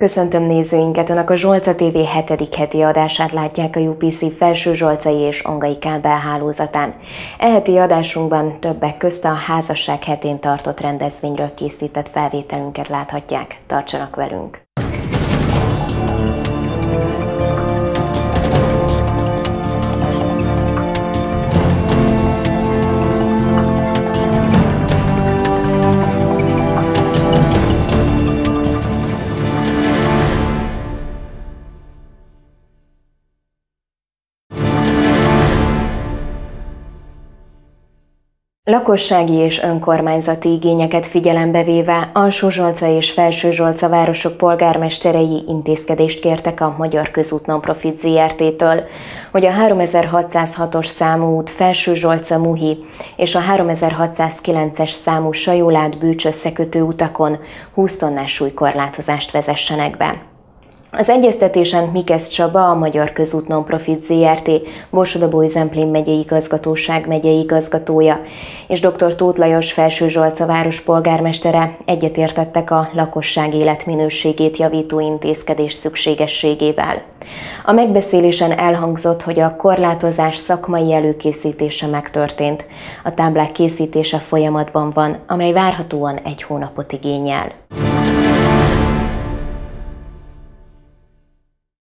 Köszöntöm nézőinket, Önök a Zsolca TV 7. heti adását látják a UPC felső Zsolcai és Ongai kábel hálózatán. E heti adásunkban többek közt a házasság hetén tartott rendezvényről készített felvételünket láthatják. Tartsanak velünk! Lakossági és önkormányzati igényeket figyelembe véve Alsó-Zsolca és Felső-Zsolca városok polgármesterei intézkedést kértek a Magyar Közút Nonprofit ZRT-től, hogy a 3606-os számú út Felső-Zsolca Muhi és a 3609-es számú Sajólát Bűcs összekötő utakon 20 tonnás súlykorlátozást vezessenek be. Az egyeztetésen Mikesz Csaba, a Magyar Közút Nonprofit ZRT, Borsodabói Zemplén megyei igazgatóság megyei igazgatója, és dr. Tóth Lajos Felső Zsolca város polgármestere egyetértettek a lakosság életminőségét javító intézkedés szükségességével. A megbeszélésen elhangzott, hogy a korlátozás szakmai előkészítése megtörtént. A táblák készítése folyamatban van, amely várhatóan egy hónapot igényel.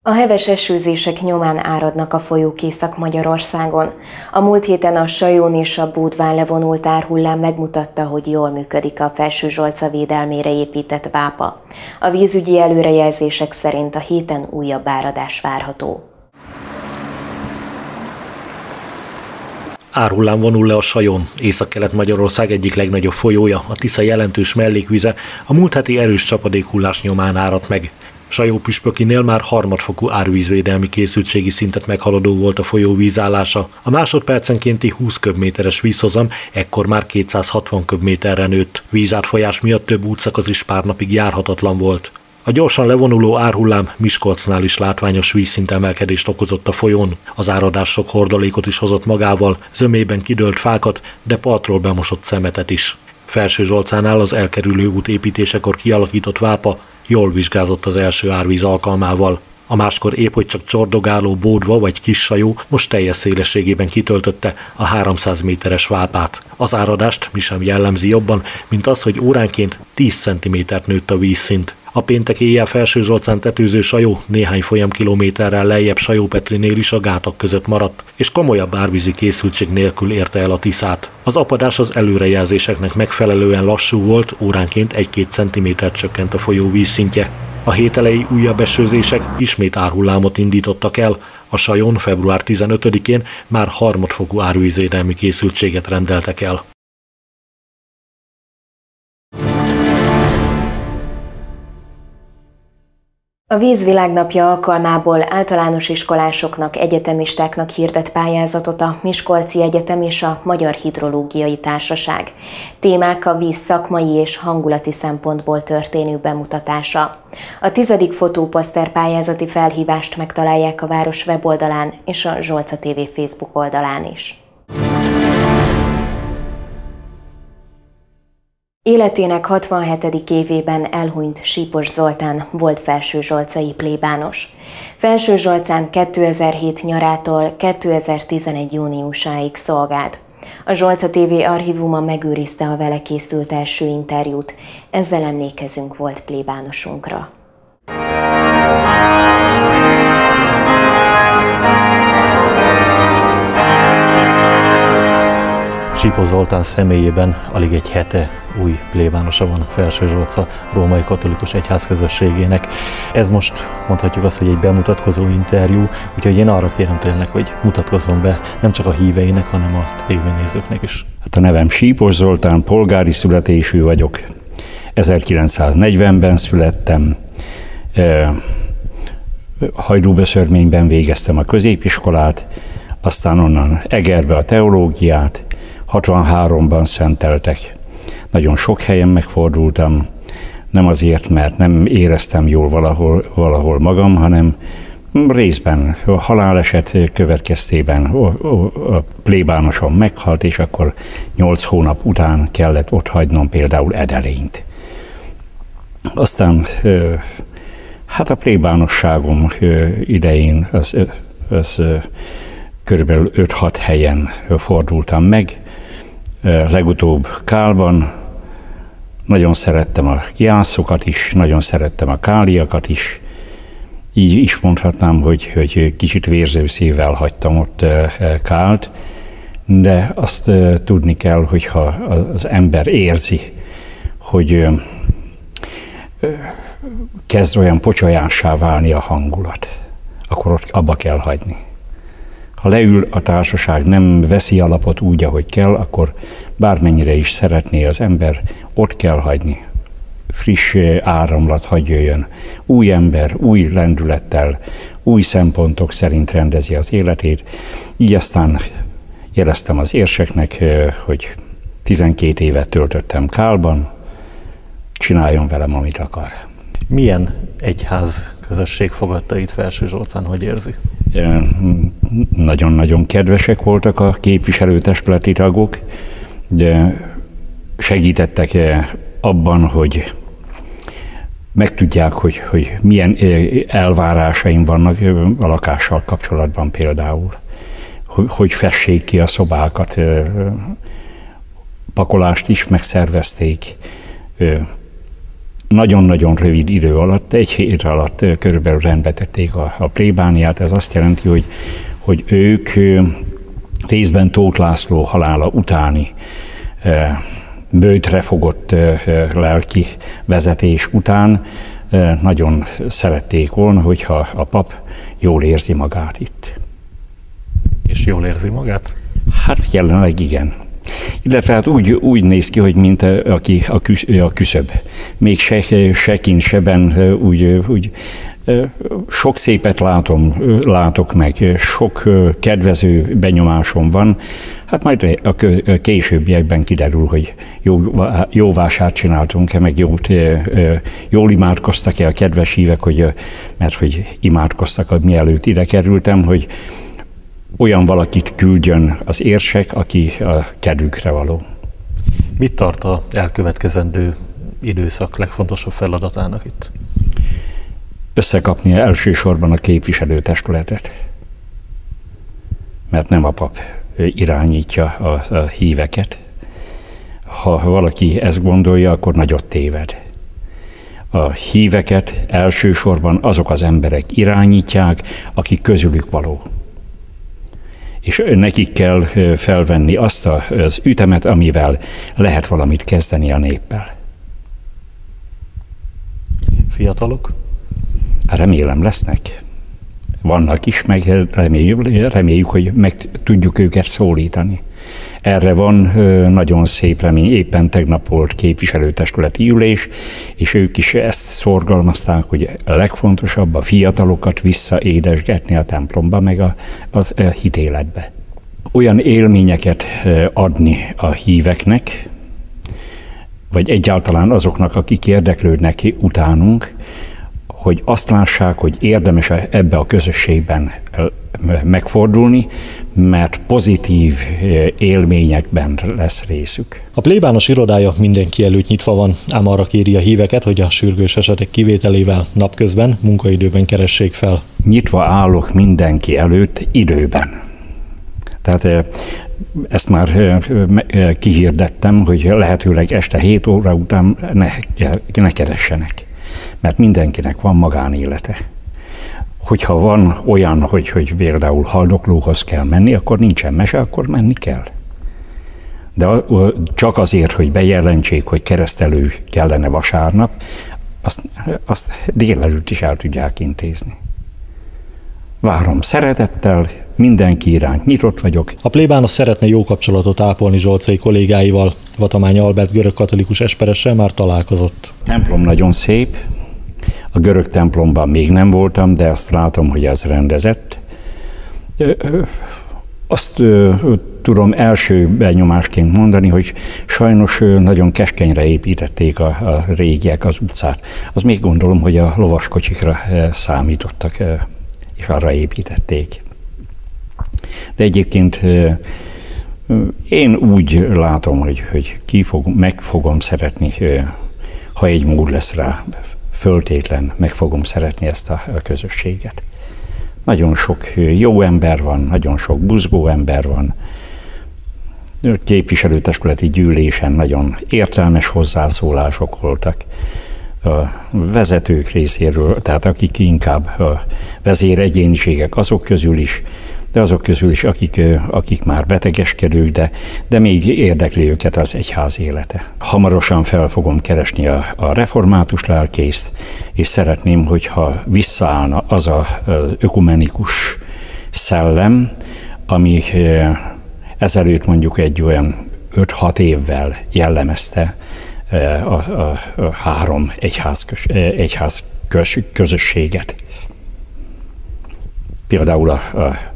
A heves esőzések nyomán áradnak a folyók Észak-Magyarországon. A múlt héten a Sajón és a Búdván levonult árhullám megmutatta, hogy jól működik a Felső Zsolca védelmére épített vápa. A vízügyi előrejelzések szerint a héten újabb áradás várható. Árhullám vonul le a Sajon, Észak-Kelet-Magyarország egyik legnagyobb folyója, a Tisza jelentős mellékvize, a múlt heti erős csapadékhullás nyomán áradt meg. Sajó püspökinél már harmadfokú árvízvédelmi készültségi szintet meghaladó volt a folyó vízállása. A másodpercenkénti 20 köbméteres vízhozam ekkor már 260 köbméterre nőtt. Vízátfolyás miatt több útszakasz is pár napig járhatatlan volt. A gyorsan levonuló árhullám Miskolcnál is látványos vízszint emelkedést okozott a folyón. Az áradás sok hordalékot is hozott magával, zömében kidőlt fákat, de partról bemosott szemetet is. Felső Zsolcánál az elkerülő út építésekor kialakított vápa jól vizsgázott az első árvíz alkalmával. A máskor épp hogy csak csordogáló bódva vagy kis sajó most teljes szélességében kitöltötte a 300 méteres vápát. Az áradást mi sem jellemzi jobban, mint az, hogy óránként 10 cm nőtt a vízszint. A péntek éjjel felső Zsolcán tetőző sajó néhány folyam kilométerrel lejjebb Sajópetrinél is a gátak között maradt, és komolyabb árvízi készültség nélkül érte el a Tiszát. Az apadás az előrejelzéseknek megfelelően lassú volt, óránként 1-2 cm csökkent a folyó vízszintje. A hételei újabb esőzések ismét árhullámot indítottak el, a Sajon február 15-én már harmadfokú árvízvédelmi készültséget rendeltek el. A Vízvilágnapja alkalmából általános iskolásoknak, egyetemistáknak hirdet pályázatot a Miskolci Egyetem és a Magyar Hidrológiai Társaság. Témák a víz szakmai és hangulati szempontból történő bemutatása. A tizedik fotóposzter pályázati felhívást megtalálják a város weboldalán és a Zsolca TV Facebook oldalán is. Életének 67. évében elhunyt Sípos Zoltán volt Felső Zsolcai plébános. Felső Zsolcán 2007 nyarától 2011 júniusáig szolgált. A Zsolca TV archívuma megőrizte a vele készült első interjút, ezzel emlékezünk volt plébánosunkra. Sípos Zoltán személyében alig egy hete új plébánosa van Felső Zsolca római katolikus egyházközösségének. Ez most mondhatjuk azt, hogy egy bemutatkozó interjú, úgyhogy én arra kérem tényleg, hogy mutatkozzon be nem csak a híveinek, hanem a tévénézőknek is. Hát a nevem Sípos Zoltán, polgári születésű vagyok. 1940-ben születtem. Hajdúbeszörményben végeztem a középiskolát, aztán onnan Egerbe a teológiát, 63-ban szenteltek nagyon sok helyen megfordultam, nem azért, mert nem éreztem jól valahol, valahol magam, hanem részben a haláleset következtében a plébánosom meghalt, és akkor nyolc hónap után kellett ott hagynom például Edelényt. Aztán Hát a plébánosságom idején az, az körülbelül 5-6 helyen fordultam meg. Legutóbb Kálban, nagyon szerettem a jászokat is, nagyon szerettem a káliakat is. Így is mondhatnám, hogy, hogy kicsit vérző szívvel hagytam ott Kált, de azt tudni kell, hogyha az ember érzi, hogy kezd olyan pocsajássá válni a hangulat, akkor ott abba kell hagyni. Ha leül a társaság, nem veszi alapot úgy, ahogy kell, akkor bármennyire is szeretné az ember, ott kell hagyni. Friss áramlat hagy jöjjön. Új ember, új lendülettel, új szempontok szerint rendezi az életét. Így aztán jeleztem az érseknek, hogy 12 évet töltöttem Kálban, csináljon velem, amit akar. Milyen egyház közösség fogadta itt Felső Zsolcán, hogy érzi? Nagyon-nagyon kedvesek voltak a képviselőtestületi tagok, de segítettek abban, hogy megtudják, hogy, hogy milyen elvárásaim vannak a lakással kapcsolatban például. Hogy, hogy fessék ki a szobákat, pakolást is megszervezték, nagyon-nagyon rövid idő alatt, egy hét alatt körülbelül rendbe tették a, a plébániát. Ez azt jelenti, hogy, hogy ők részben Tóth László halála utáni bőtre fogott lelki vezetés után nagyon szerették volna, hogyha a pap jól érzi magát itt. És jól érzi magát? Hát jelenleg igen. Illetve hát úgy, úgy néz ki, hogy mint aki a, küsz, a küszöb. Még se, se kint, seben úgy, úgy sok szépet látom, látok meg, sok kedvező benyomásom van. Hát majd a későbbiekben kiderül, hogy jó, jó vásárt csináltunk-e, meg jót, jól imádkoztak-e a kedves hívek, hogy, mert hogy imádkoztak, mielőtt ide kerültem, hogy olyan valakit küldjön az érsek, aki a kedvükre való. Mit tart a elkövetkezendő időszak legfontosabb feladatának itt? Összekapni elsősorban a képviselőtestületet. Mert nem a pap irányítja a, a híveket. Ha valaki ezt gondolja, akkor nagyot téved. A híveket elsősorban azok az emberek irányítják, akik közülük való és nekik kell felvenni azt az ütemet, amivel lehet valamit kezdeni a néppel. Fiatalok? Remélem lesznek. Vannak is, meg reméljük, reméljük hogy meg tudjuk őket szólítani. Erre van nagyon szép remény. Éppen tegnap volt képviselőtestületi ülés, és ők is ezt szorgalmazták, hogy a legfontosabb a fiatalokat visszaédesgetni a templomba, meg a, az a hitéletbe. Olyan élményeket adni a híveknek, vagy egyáltalán azoknak, akik érdeklődnek utánunk, hogy azt lássák, hogy érdemes ebbe a közösségben megfordulni, mert pozitív eh, élményekben lesz részük. A plébános irodája mindenki előtt nyitva van, ám arra kéri a híveket, hogy a sürgős esetek kivételével napközben, munkaidőben keressék fel. Nyitva állok mindenki előtt időben. Tehát eh, ezt már eh, kihirdettem, hogy lehetőleg este 7 óra után ne, ne keressenek, mert mindenkinek van magánélete hogyha van olyan, hogy, hogy például haldoklóhoz kell menni, akkor nincsen mese, akkor menni kell. De csak azért, hogy bejelentsék, hogy keresztelő kellene vasárnap, azt, azt délelőtt is el tudják intézni. Várom szeretettel, mindenki iránt nyitott vagyok. A plébános szeretne jó kapcsolatot ápolni Zsolcai kollégáival. Vatamány Albert görög katolikus esperessel már találkozott. Templom nagyon szép, a görög templomban még nem voltam, de azt látom, hogy ez rendezett. Azt tudom első benyomásként mondani, hogy sajnos nagyon keskenyre építették a, a régiek az utcát. Az még gondolom, hogy a lovaskocsikra számítottak, és arra építették. De egyébként én úgy látom, hogy, hogy ki fog, meg fogom szeretni, ha egy mód lesz rá föltétlen meg fogom szeretni ezt a közösséget. Nagyon sok jó ember van, nagyon sok buzgó ember van, képviselőtestületi gyűlésen nagyon értelmes hozzászólások voltak a vezetők részéről, tehát akik inkább vezéregyéniségek, azok közül is, de azok közül is, akik, akik már betegeskedők, de, de még érdekli őket az egyház élete. Hamarosan fel fogom keresni a, a református lelkészt, és szeretném, hogyha visszaállna az a ökumenikus szellem, ami ezelőtt mondjuk egy olyan 5-6 évvel jellemezte a, a, a három egyház, egyház közösséget. Például a, a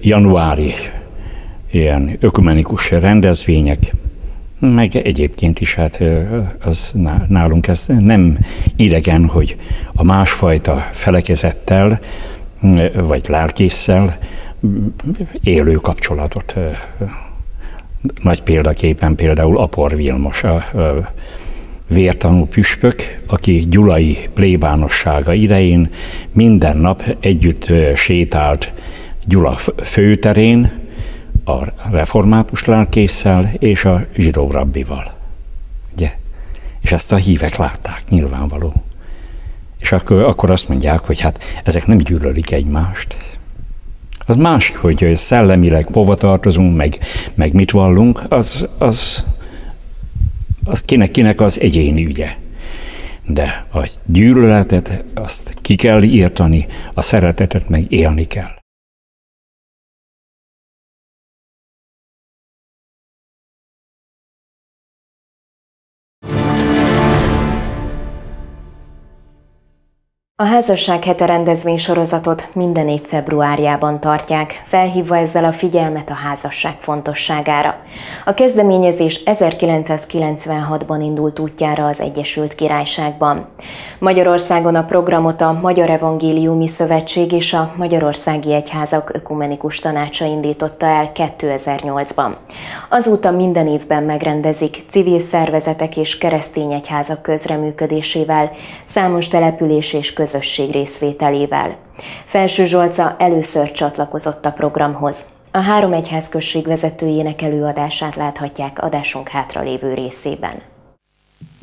januári ilyen ökumenikus rendezvények, meg egyébként is hát az nálunk ez nem idegen, hogy a másfajta felekezettel, vagy lelkésszel élő kapcsolatot. Nagy példaképpen például Apor Vilmos, a vértanú püspök, aki gyulai plébánossága idején minden nap együtt sétált Gyula főterén, a református lelkésszel és a zsidó rabbival. Ugye? És ezt a hívek látták, nyilvánvaló. És akkor, akkor azt mondják, hogy hát ezek nem gyűlölik egymást. Az más, hogy szellemileg hova tartozunk, meg, meg mit vallunk, az, az, az kinek-kinek az egyéni ügye. De a gyűlöletet azt ki kell írtani, a szeretetet meg élni kell. A házasság hete rendezvény sorozatot minden év februárjában tartják, felhívva ezzel a figyelmet a házasság fontosságára. A kezdeményezés 1996-ban indult útjára az Egyesült Királyságban. Magyarországon a programot a Magyar Evangéliumi Szövetség és a Magyarországi Egyházak Ökumenikus Tanácsa indította el 2008-ban. Azóta minden évben megrendezik civil szervezetek és keresztény egyházak közreműködésével, számos település és köz közösség részvételével. Felső Zsolca először csatlakozott a programhoz. A három egyházközség vezetőjének előadását láthatják adásunk hátralévő részében.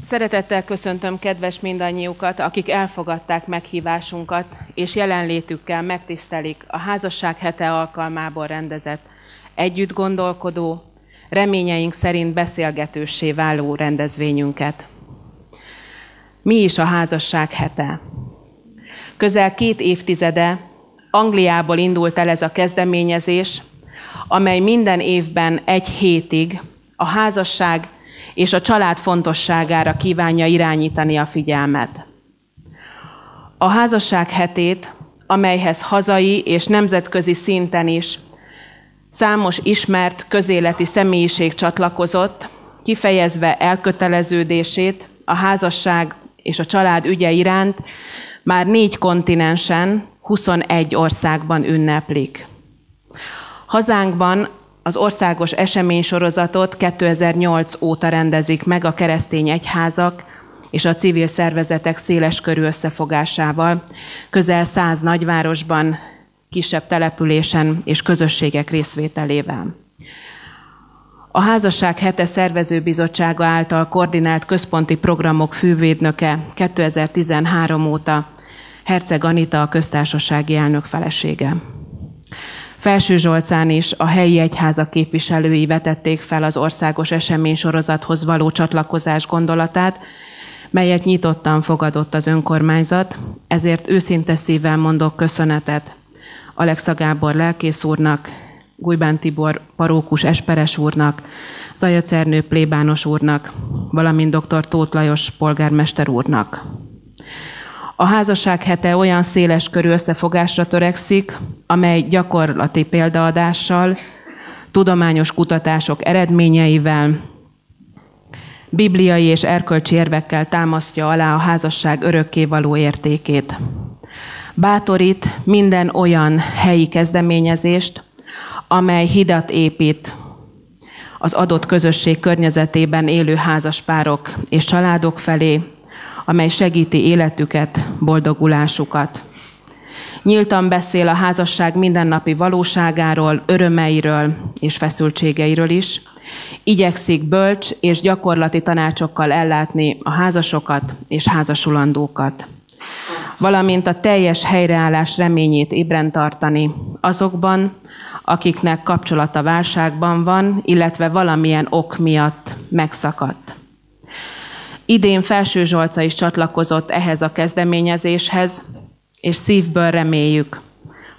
Szeretettel köszöntöm kedves mindannyiukat, akik elfogadták meghívásunkat, és jelenlétükkel megtisztelik a házasság hete alkalmából rendezett együtt gondolkodó, reményeink szerint beszélgetőssé váló rendezvényünket. Mi is a házasság hete? Közel két évtizede Angliából indult el ez a kezdeményezés, amely minden évben egy hétig a házasság és a család fontosságára kívánja irányítani a figyelmet. A házasság hetét, amelyhez hazai és nemzetközi szinten is számos ismert közéleti személyiség csatlakozott, kifejezve elköteleződését a házasság és a család ügye iránt, már négy kontinensen, 21 országban ünneplik. Hazánkban az országos eseménysorozatot 2008 óta rendezik meg a keresztény egyházak és a civil szervezetek széles körű összefogásával, közel száz nagyvárosban, kisebb településen és közösségek részvételével. A Házasság Hete Szervezőbizottsága által koordinált központi programok fővédnöke 2013 óta Herceg Anita a köztársasági elnök felesége. Felső Zsolcán is a helyi egyházak képviselői vetették fel az országos eseménysorozathoz való csatlakozás gondolatát, melyet nyitottan fogadott az önkormányzat, ezért őszinte szívvel mondok köszönetet Alexa Gábor lelkész úrnak, Gújbán Tibor parókus Esperes úrnak, Zajacernő plébános úrnak, valamint dr. Tóth Lajos polgármester úrnak. A házasság hete olyan széles körű összefogásra törekszik, amely gyakorlati példaadással, tudományos kutatások eredményeivel, bibliai és erkölcsi érvekkel támasztja alá a házasság örökkévaló értékét. Bátorít minden olyan helyi kezdeményezést, amely hidat épít az adott közösség környezetében élő házaspárok és családok felé, amely segíti életüket, boldogulásukat. Nyíltan beszél a házasság mindennapi valóságáról, örömeiről és feszültségeiről is. Igyekszik bölcs és gyakorlati tanácsokkal ellátni a házasokat és házasulandókat valamint a teljes helyreállás reményét ébren tartani azokban, akiknek kapcsolata válságban van, illetve valamilyen ok miatt megszakadt. Idén Felső Zsolca is csatlakozott ehhez a kezdeményezéshez, és szívből reméljük,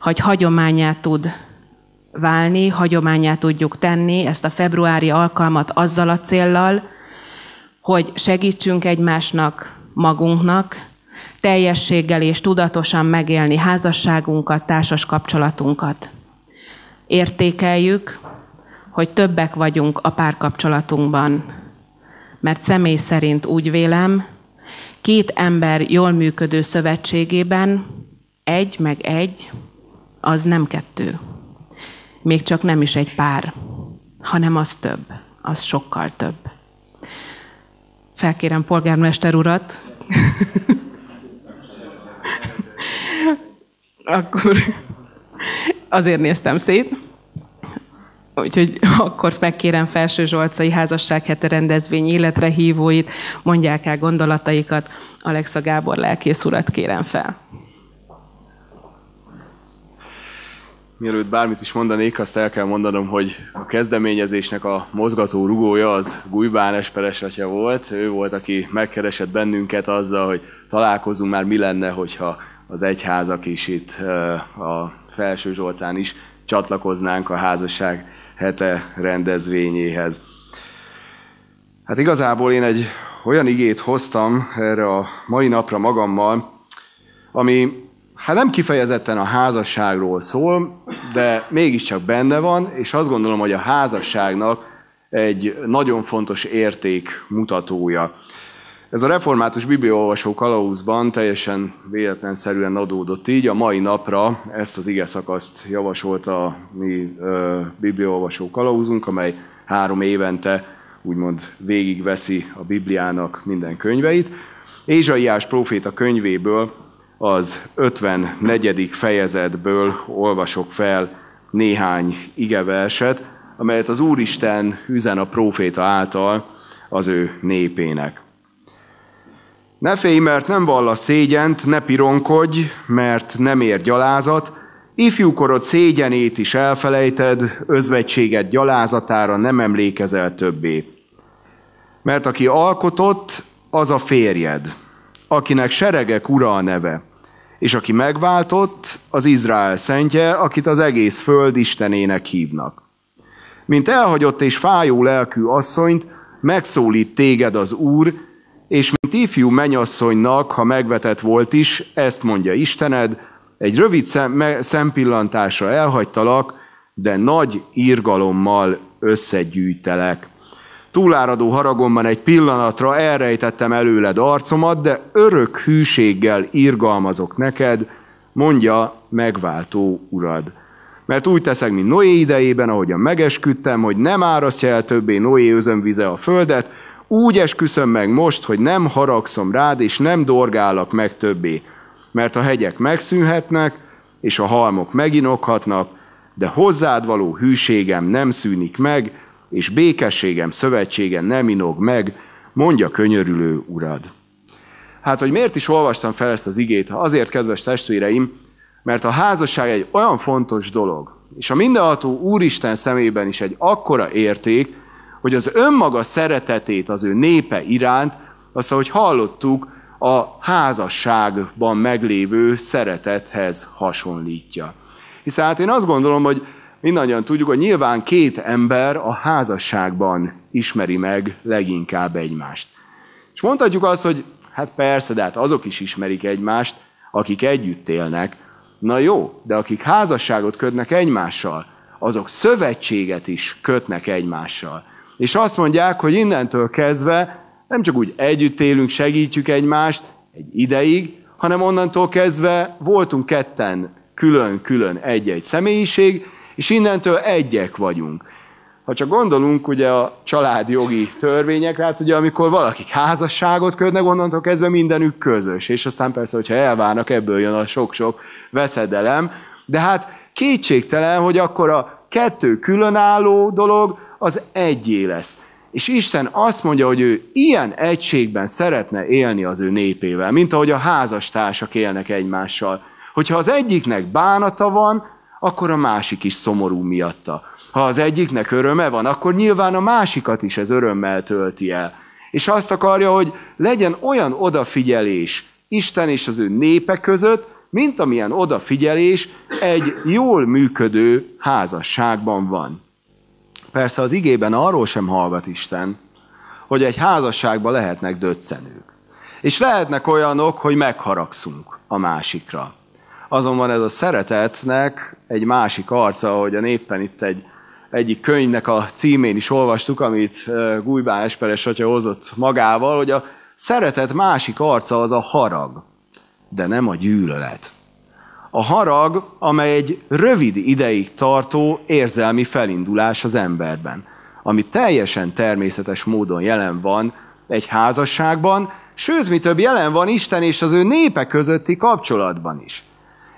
hogy hagyományát tud válni, hagyományát tudjuk tenni ezt a februári alkalmat azzal a céllal, hogy segítsünk egymásnak, magunknak, teljességgel és tudatosan megélni házasságunkat, társas kapcsolatunkat. Értékeljük, hogy többek vagyunk a párkapcsolatunkban, mert személy szerint úgy vélem, két ember jól működő szövetségében egy meg egy, az nem kettő. Még csak nem is egy pár, hanem az több, az sokkal több. Felkérem polgármester urat. Akkor azért néztem szét. Úgyhogy akkor megkérem Felső Zsolcai Házassághete rendezvény életre hívóit, mondják el gondolataikat. Alexa Gábor lelkész urat kérem fel. Mielőtt bármit is mondanék, azt el kell mondanom, hogy a kezdeményezésnek a mozgató rugója az Gújbán Esperes atya volt. Ő volt, aki megkeresett bennünket azzal, hogy találkozunk már mi lenne, hogyha az egyházak is itt a Felső Zsolcán is csatlakoznánk a házasság hete rendezvényéhez. Hát igazából én egy olyan igét hoztam erre a mai napra magammal, ami hát nem kifejezetten a házasságról szól, de mégiscsak benne van, és azt gondolom, hogy a házasságnak egy nagyon fontos érték mutatója. Ez a református bibliaolvasó kalauzban teljesen véletlenszerűen adódott így. A mai napra ezt az ige szakaszt javasolta a mi bibliaolvasó kalauzunk, amely három évente úgymond végigveszi a Bibliának minden könyveit. Ézsaiás próféta könyvéből az 54. fejezetből olvasok fel néhány igeverset, amelyet az Úristen üzen a próféta által az ő népének. Ne félj, mert nem vall a szégyent, ne pironkodj, mert nem ér gyalázat, ifjúkorod szégyenét is elfelejted, özvegységed gyalázatára nem emlékezel többé. Mert aki alkotott, az a férjed, akinek seregek ura a neve, és aki megváltott, az Izrael szentje, akit az egész föld istenének hívnak. Mint elhagyott és fájó lelkű asszonyt, megszólít téged az Úr, és mint ifjú menyasszonynak, ha megvetett volt is, ezt mondja Istened, egy rövid szempillantásra elhagytalak, de nagy írgalommal összegyűjtelek. Túláradó haragomban egy pillanatra elrejtettem előled arcomat, de örök hűséggel irgalmazok neked, mondja megváltó urad. Mert úgy teszek, mint Noé idejében, ahogyan megesküdtem, hogy nem árasztja el többé Noé özönvize a földet, úgy esküszöm meg most, hogy nem haragszom rád, és nem dorgálak meg többé, mert a hegyek megszűnhetnek, és a halmok meginokhatnak, de hozzád való hűségem nem szűnik meg, és békességem szövetsége nem inog meg, mondja könyörülő urad. Hát, hogy miért is olvastam fel ezt az igét? Azért, kedves testvéreim, mert a házasság egy olyan fontos dolog, és a mindenható Úristen szemében is egy akkora érték, hogy az önmaga szeretetét az ő népe iránt, azt, ahogy hallottuk, a házasságban meglévő szeretethez hasonlítja. Hiszen hát én azt gondolom, hogy mindannyian tudjuk, hogy nyilván két ember a házasságban ismeri meg leginkább egymást. És mondhatjuk azt, hogy hát persze, de hát azok is ismerik egymást, akik együtt élnek. Na jó, de akik házasságot kötnek egymással, azok szövetséget is kötnek egymással. És azt mondják, hogy innentől kezdve nem csak úgy együtt élünk, segítjük egymást egy ideig, hanem onnantól kezdve voltunk ketten külön-külön egy-egy személyiség, és innentől egyek vagyunk. Ha csak gondolunk ugye a családjogi törvényekre, hát ugye amikor valakik házasságot kötnek, onnantól kezdve mindenük közös. És aztán persze, hogyha elválnak, ebből jön a sok-sok veszedelem. De hát kétségtelen, hogy akkor a kettő különálló dolog az egyé lesz. És Isten azt mondja, hogy ő ilyen egységben szeretne élni az ő népével, mint ahogy a házastársak élnek egymással. Hogyha az egyiknek bánata van, akkor a másik is szomorú miatta. Ha az egyiknek öröme van, akkor nyilván a másikat is ez örömmel tölti el. És azt akarja, hogy legyen olyan odafigyelés Isten és az ő népe között, mint amilyen odafigyelés egy jól működő házasságban van. Persze az igében arról sem hallgat Isten, hogy egy házasságban lehetnek döccenők. És lehetnek olyanok, hogy megharagszunk a másikra. Azonban ez a szeretetnek egy másik arca, ahogy a éppen itt egy egyik könyvnek a címén is olvastuk, amit Gújbán Esperes atya hozott magával, hogy a szeretet másik arca az a harag, de nem a gyűlölet. A harag, amely egy rövid ideig tartó érzelmi felindulás az emberben, ami teljesen természetes módon jelen van egy házasságban, sőt, mi több jelen van Isten és az ő népe közötti kapcsolatban is.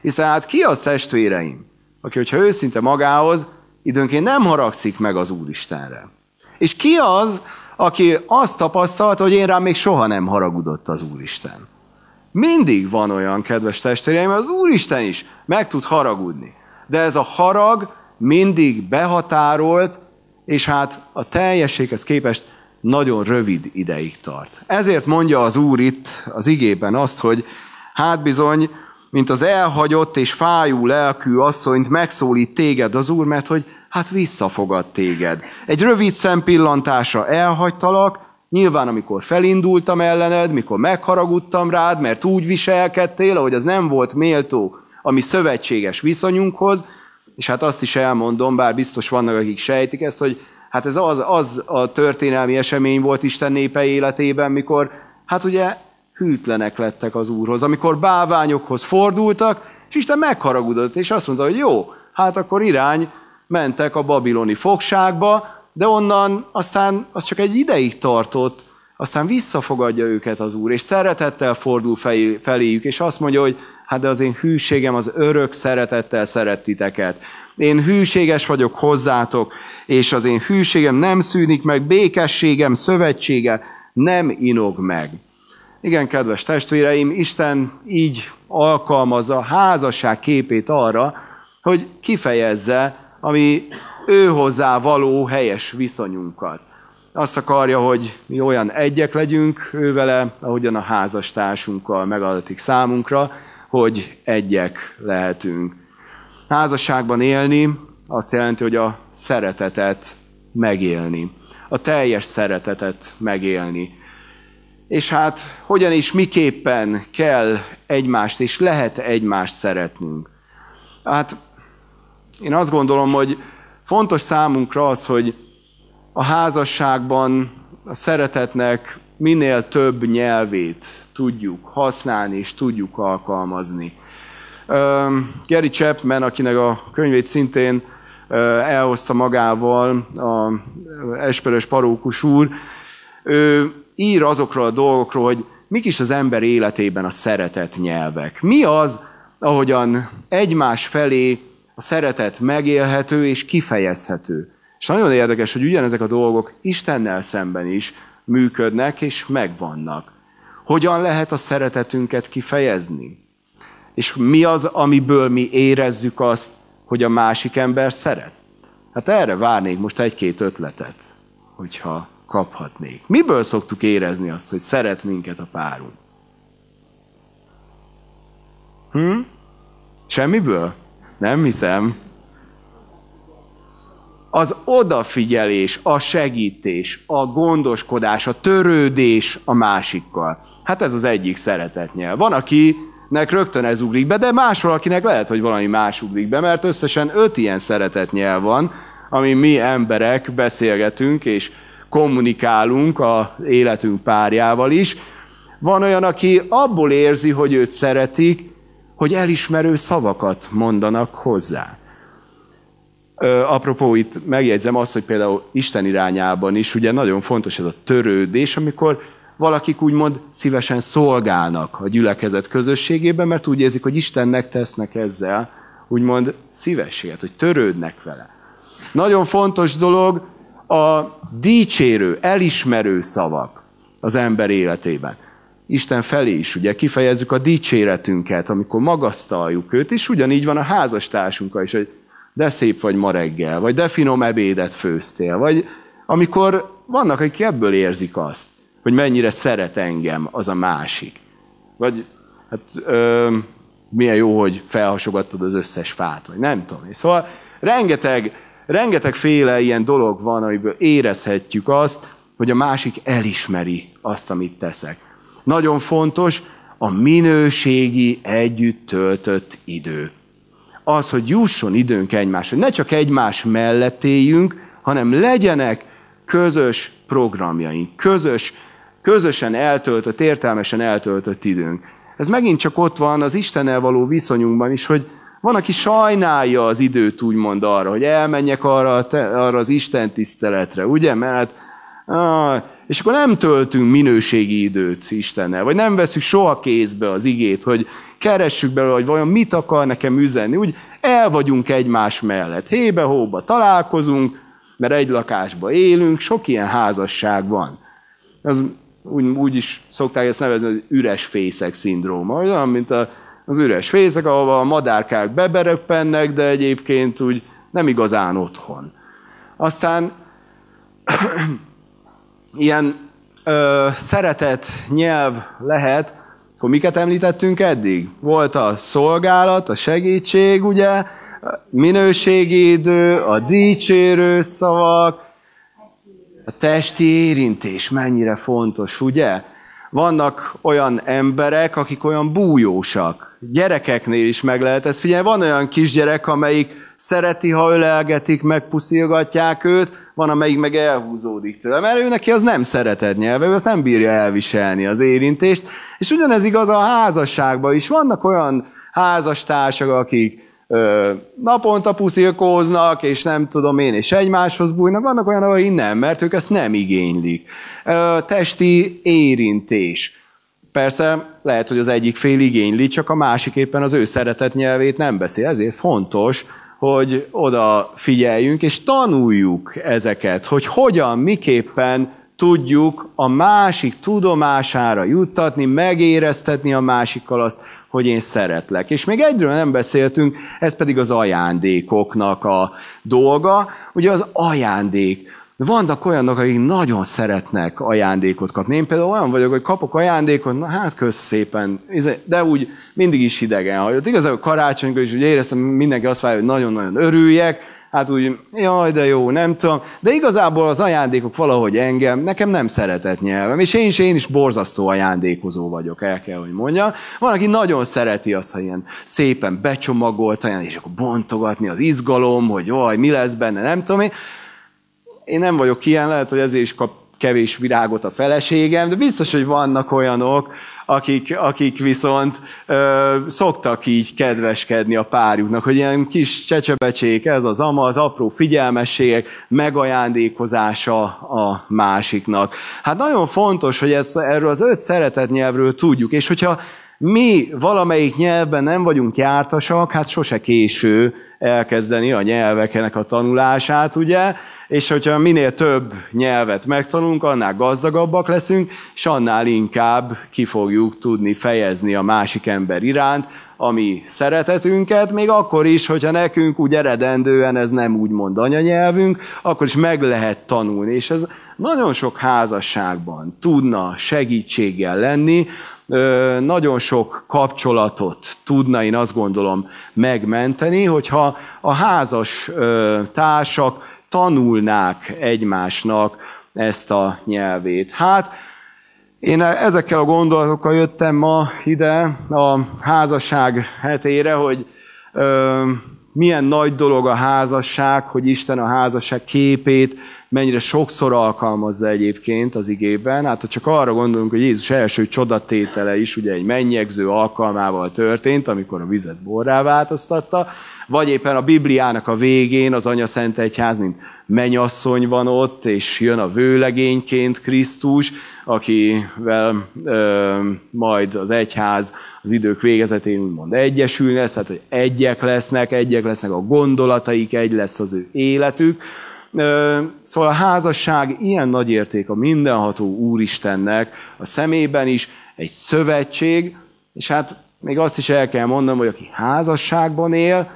Hiszen hát ki az testvéreim, aki, hogyha őszinte magához, időnként nem haragszik meg az Úristenre. És ki az, aki azt tapasztalta, hogy én rám még soha nem haragudott az Úristen. Mindig van olyan, kedves testvéreim, az Úristen is meg tud haragudni. De ez a harag mindig behatárolt, és hát a teljességhez képest nagyon rövid ideig tart. Ezért mondja az Úr itt az igében azt, hogy hát bizony, mint az elhagyott és fájú lelkű asszonyt megszólít téged az Úr, mert hogy hát visszafogad téged. Egy rövid szempillantásra elhagytalak, nyilván amikor felindultam ellened, mikor megharagudtam rád, mert úgy viselkedtél, ahogy az nem volt méltó a mi szövetséges viszonyunkhoz, és hát azt is elmondom, bár biztos vannak, akik sejtik ezt, hogy hát ez az, az a történelmi esemény volt Isten népe életében, mikor hát ugye hűtlenek lettek az Úrhoz, amikor báványokhoz fordultak, és Isten megharagudott, és azt mondta, hogy jó, hát akkor irány, mentek a babiloni fogságba, de onnan aztán az csak egy ideig tartott, aztán visszafogadja őket az Úr, és szeretettel fordul feléjük, és azt mondja, hogy hát de az én hűségem az örök szeretettel szeret titeket. Én hűséges vagyok hozzátok, és az én hűségem nem szűnik meg, békességem, szövetsége nem inog meg. Igen, kedves testvéreim, Isten így alkalmazza házasság képét arra, hogy kifejezze ami ő hozzá való helyes viszonyunkat. Azt akarja, hogy mi olyan egyek legyünk ő vele, ahogyan a házastársunkkal megadatik számunkra, hogy egyek lehetünk. Házasságban élni azt jelenti, hogy a szeretetet megélni. A teljes szeretetet megélni. És hát hogyan és miképpen kell egymást, és lehet egymást szeretnünk. Hát én azt gondolom, hogy fontos számunkra az, hogy a házasságban a szeretetnek minél több nyelvét tudjuk használni és tudjuk alkalmazni. Gary Chapman, akinek a könyvét szintén elhozta magával a Esperes Parókus úr, ő ír azokról a dolgokról, hogy mik is az ember életében a szeretet nyelvek. Mi az, ahogyan egymás felé a szeretet megélhető és kifejezhető. És nagyon érdekes, hogy ugyanezek a dolgok Istennel szemben is működnek és megvannak. Hogyan lehet a szeretetünket kifejezni? És mi az, amiből mi érezzük azt, hogy a másik ember szeret? Hát erre várnék most egy-két ötletet, hogyha kaphatnék. Miből szoktuk érezni azt, hogy szeret minket a párunk? Hm? Semmiből? Nem hiszem. Az odafigyelés, a segítés, a gondoskodás, a törődés a másikkal. Hát ez az egyik szeretetnyelv. Van, akinek rögtön ez ugrik be, de más valakinek lehet, hogy valami más ugrik be, mert összesen öt ilyen szeretetnyelv van, ami mi emberek beszélgetünk és kommunikálunk a életünk párjával is. Van olyan, aki abból érzi, hogy őt szeretik, hogy elismerő szavakat mondanak hozzá. apropó, itt megjegyzem azt, hogy például Isten irányában is ugye nagyon fontos ez a törődés, amikor valakik úgymond szívesen szolgálnak a gyülekezet közösségében, mert úgy érzik, hogy Istennek tesznek ezzel úgymond szívességet, hogy törődnek vele. Nagyon fontos dolog a dicsérő, elismerő szavak az ember életében. Isten felé is, ugye kifejezzük a dicséretünket, amikor magasztaljuk őt, és ugyanígy van a házastársunkkal is, hogy de szép vagy ma reggel, vagy de finom ebédet főztél, vagy amikor vannak, akik ebből érzik azt, hogy mennyire szeret engem az a másik. Vagy hát ö, milyen jó, hogy felhasogattad az összes fát, vagy nem tudom. Szóval rengeteg, rengeteg féle ilyen dolog van, amiből érezhetjük azt, hogy a másik elismeri azt, amit teszek. Nagyon fontos a minőségi együtt töltött idő. Az, hogy jusson időnk egymásra. Ne csak egymás mellett éljünk, hanem legyenek közös programjaink, közös, közösen eltöltött, értelmesen eltöltött időnk. Ez megint csak ott van az Istennel való viszonyunkban is, hogy van, aki sajnálja az időt úgymond arra, hogy elmenjek arra, arra az Isten tiszteletre, ugye? Mert és akkor nem töltünk minőségi időt Istennel, vagy nem veszük soha kézbe az igét, hogy keressük belőle, hogy vajon mit akar nekem üzenni. Úgy el vagyunk egymás mellett. Hébe-hóba találkozunk, mert egy lakásba élünk, sok ilyen házasság van. Az úgy, úgy is szokták ezt nevezni, hogy üres fészek szindróma. Olyan, mint a, az üres fészek, ahol a madárkák beberöppennek, de egyébként úgy nem igazán otthon. Aztán ilyen ö, szeretett nyelv lehet, akkor miket említettünk eddig? Volt a szolgálat, a segítség, ugye, minőségi idő, a dicsérő szavak, a testi érintés mennyire fontos, ugye? Vannak olyan emberek, akik olyan bújósak. Gyerekeknél is meg lehet ezt figyelni. Van olyan kisgyerek, amelyik szereti, ha ölelgetik, megpuszilgatják őt, van, amelyik meg elhúzódik tőle, mert ő neki az nem szereted nyelve, ő azt nem bírja elviselni az érintést. És ugyanez igaz a házasságban is. Vannak olyan házastársak, akik ö, naponta puszilkóznak, és nem tudom én, és egymáshoz bújnak, vannak olyan, ahol nem, mert ők ezt nem igénylik. Ö, testi érintés. Persze lehet, hogy az egyik fél igényli, csak a másik éppen az ő szeretett nyelvét nem beszél. Ezért fontos, hogy oda figyeljünk, és tanuljuk ezeket, hogy hogyan, miképpen tudjuk a másik tudomására juttatni, megéreztetni a másikkal azt, hogy én szeretlek. És még egyről nem beszéltünk, ez pedig az ajándékoknak a dolga. Ugye az ajándék. Vannak olyanok, akik nagyon szeretnek ajándékot kapni. Én például olyan vagyok, hogy kapok ajándékot, na hát kösz szépen, de úgy mindig is hidegen hajott. Igazából karácsonykor is úgy éreztem, mindenki azt várja, hogy nagyon-nagyon örüljek, hát úgy, jaj, de jó, nem tudom. De igazából az ajándékok valahogy engem, nekem nem szeretett nyelvem, és én is, én is borzasztó ajándékozó vagyok, el kell, hogy mondja. Van, aki nagyon szereti azt, hogy ilyen szépen becsomagolt ajándék, és akkor bontogatni az izgalom, hogy jaj, mi lesz benne, nem tudom én. Én nem vagyok ilyen, lehet, hogy ezért is kap kevés virágot a feleségem, de biztos, hogy vannak olyanok, akik, akik viszont ö, szoktak így kedveskedni a párjuknak, hogy ilyen kis csecsebecsék, ez az ama, az apró figyelmességek megajándékozása a másiknak. Hát nagyon fontos, hogy ezt, erről az öt szeretet nyelvről tudjuk, és hogyha mi valamelyik nyelvben nem vagyunk jártasak, hát sose késő elkezdeni a nyelveknek a tanulását, ugye? És hogyha minél több nyelvet megtanulunk, annál gazdagabbak leszünk, és annál inkább ki fogjuk tudni fejezni a másik ember iránt, ami szeretetünket, még akkor is, hogyha nekünk úgy eredendően ez nem úgy mond anyanyelvünk, akkor is meg lehet tanulni, és ez nagyon sok házasságban tudna segítséggel lenni, nagyon sok kapcsolatot tudna, én azt gondolom, megmenteni, hogyha a házas társak tanulnák egymásnak ezt a nyelvét. Hát, én ezekkel a gondolatokkal jöttem ma ide a házasság hetére, hogy milyen nagy dolog a házasság, hogy Isten a házasság képét mennyire sokszor alkalmazza egyébként az igében. Hát ha csak arra gondolunk, hogy Jézus első csodatétele is ugye egy mennyegző alkalmával történt, amikor a vizet borrá változtatta, vagy éppen a Bibliának a végén az Anya Szent Egyház, mint menyasszony van ott, és jön a vőlegényként Krisztus, akivel ö, majd az egyház az idők végezetén úgymond egyesülni lesz, tehát hogy egyek lesznek, egyek lesznek a gondolataik, egy lesz az ő életük. Szóval a házasság ilyen nagy érték a mindenható Úristennek a szemében is, egy szövetség, és hát még azt is el kell mondanom, hogy aki házasságban él,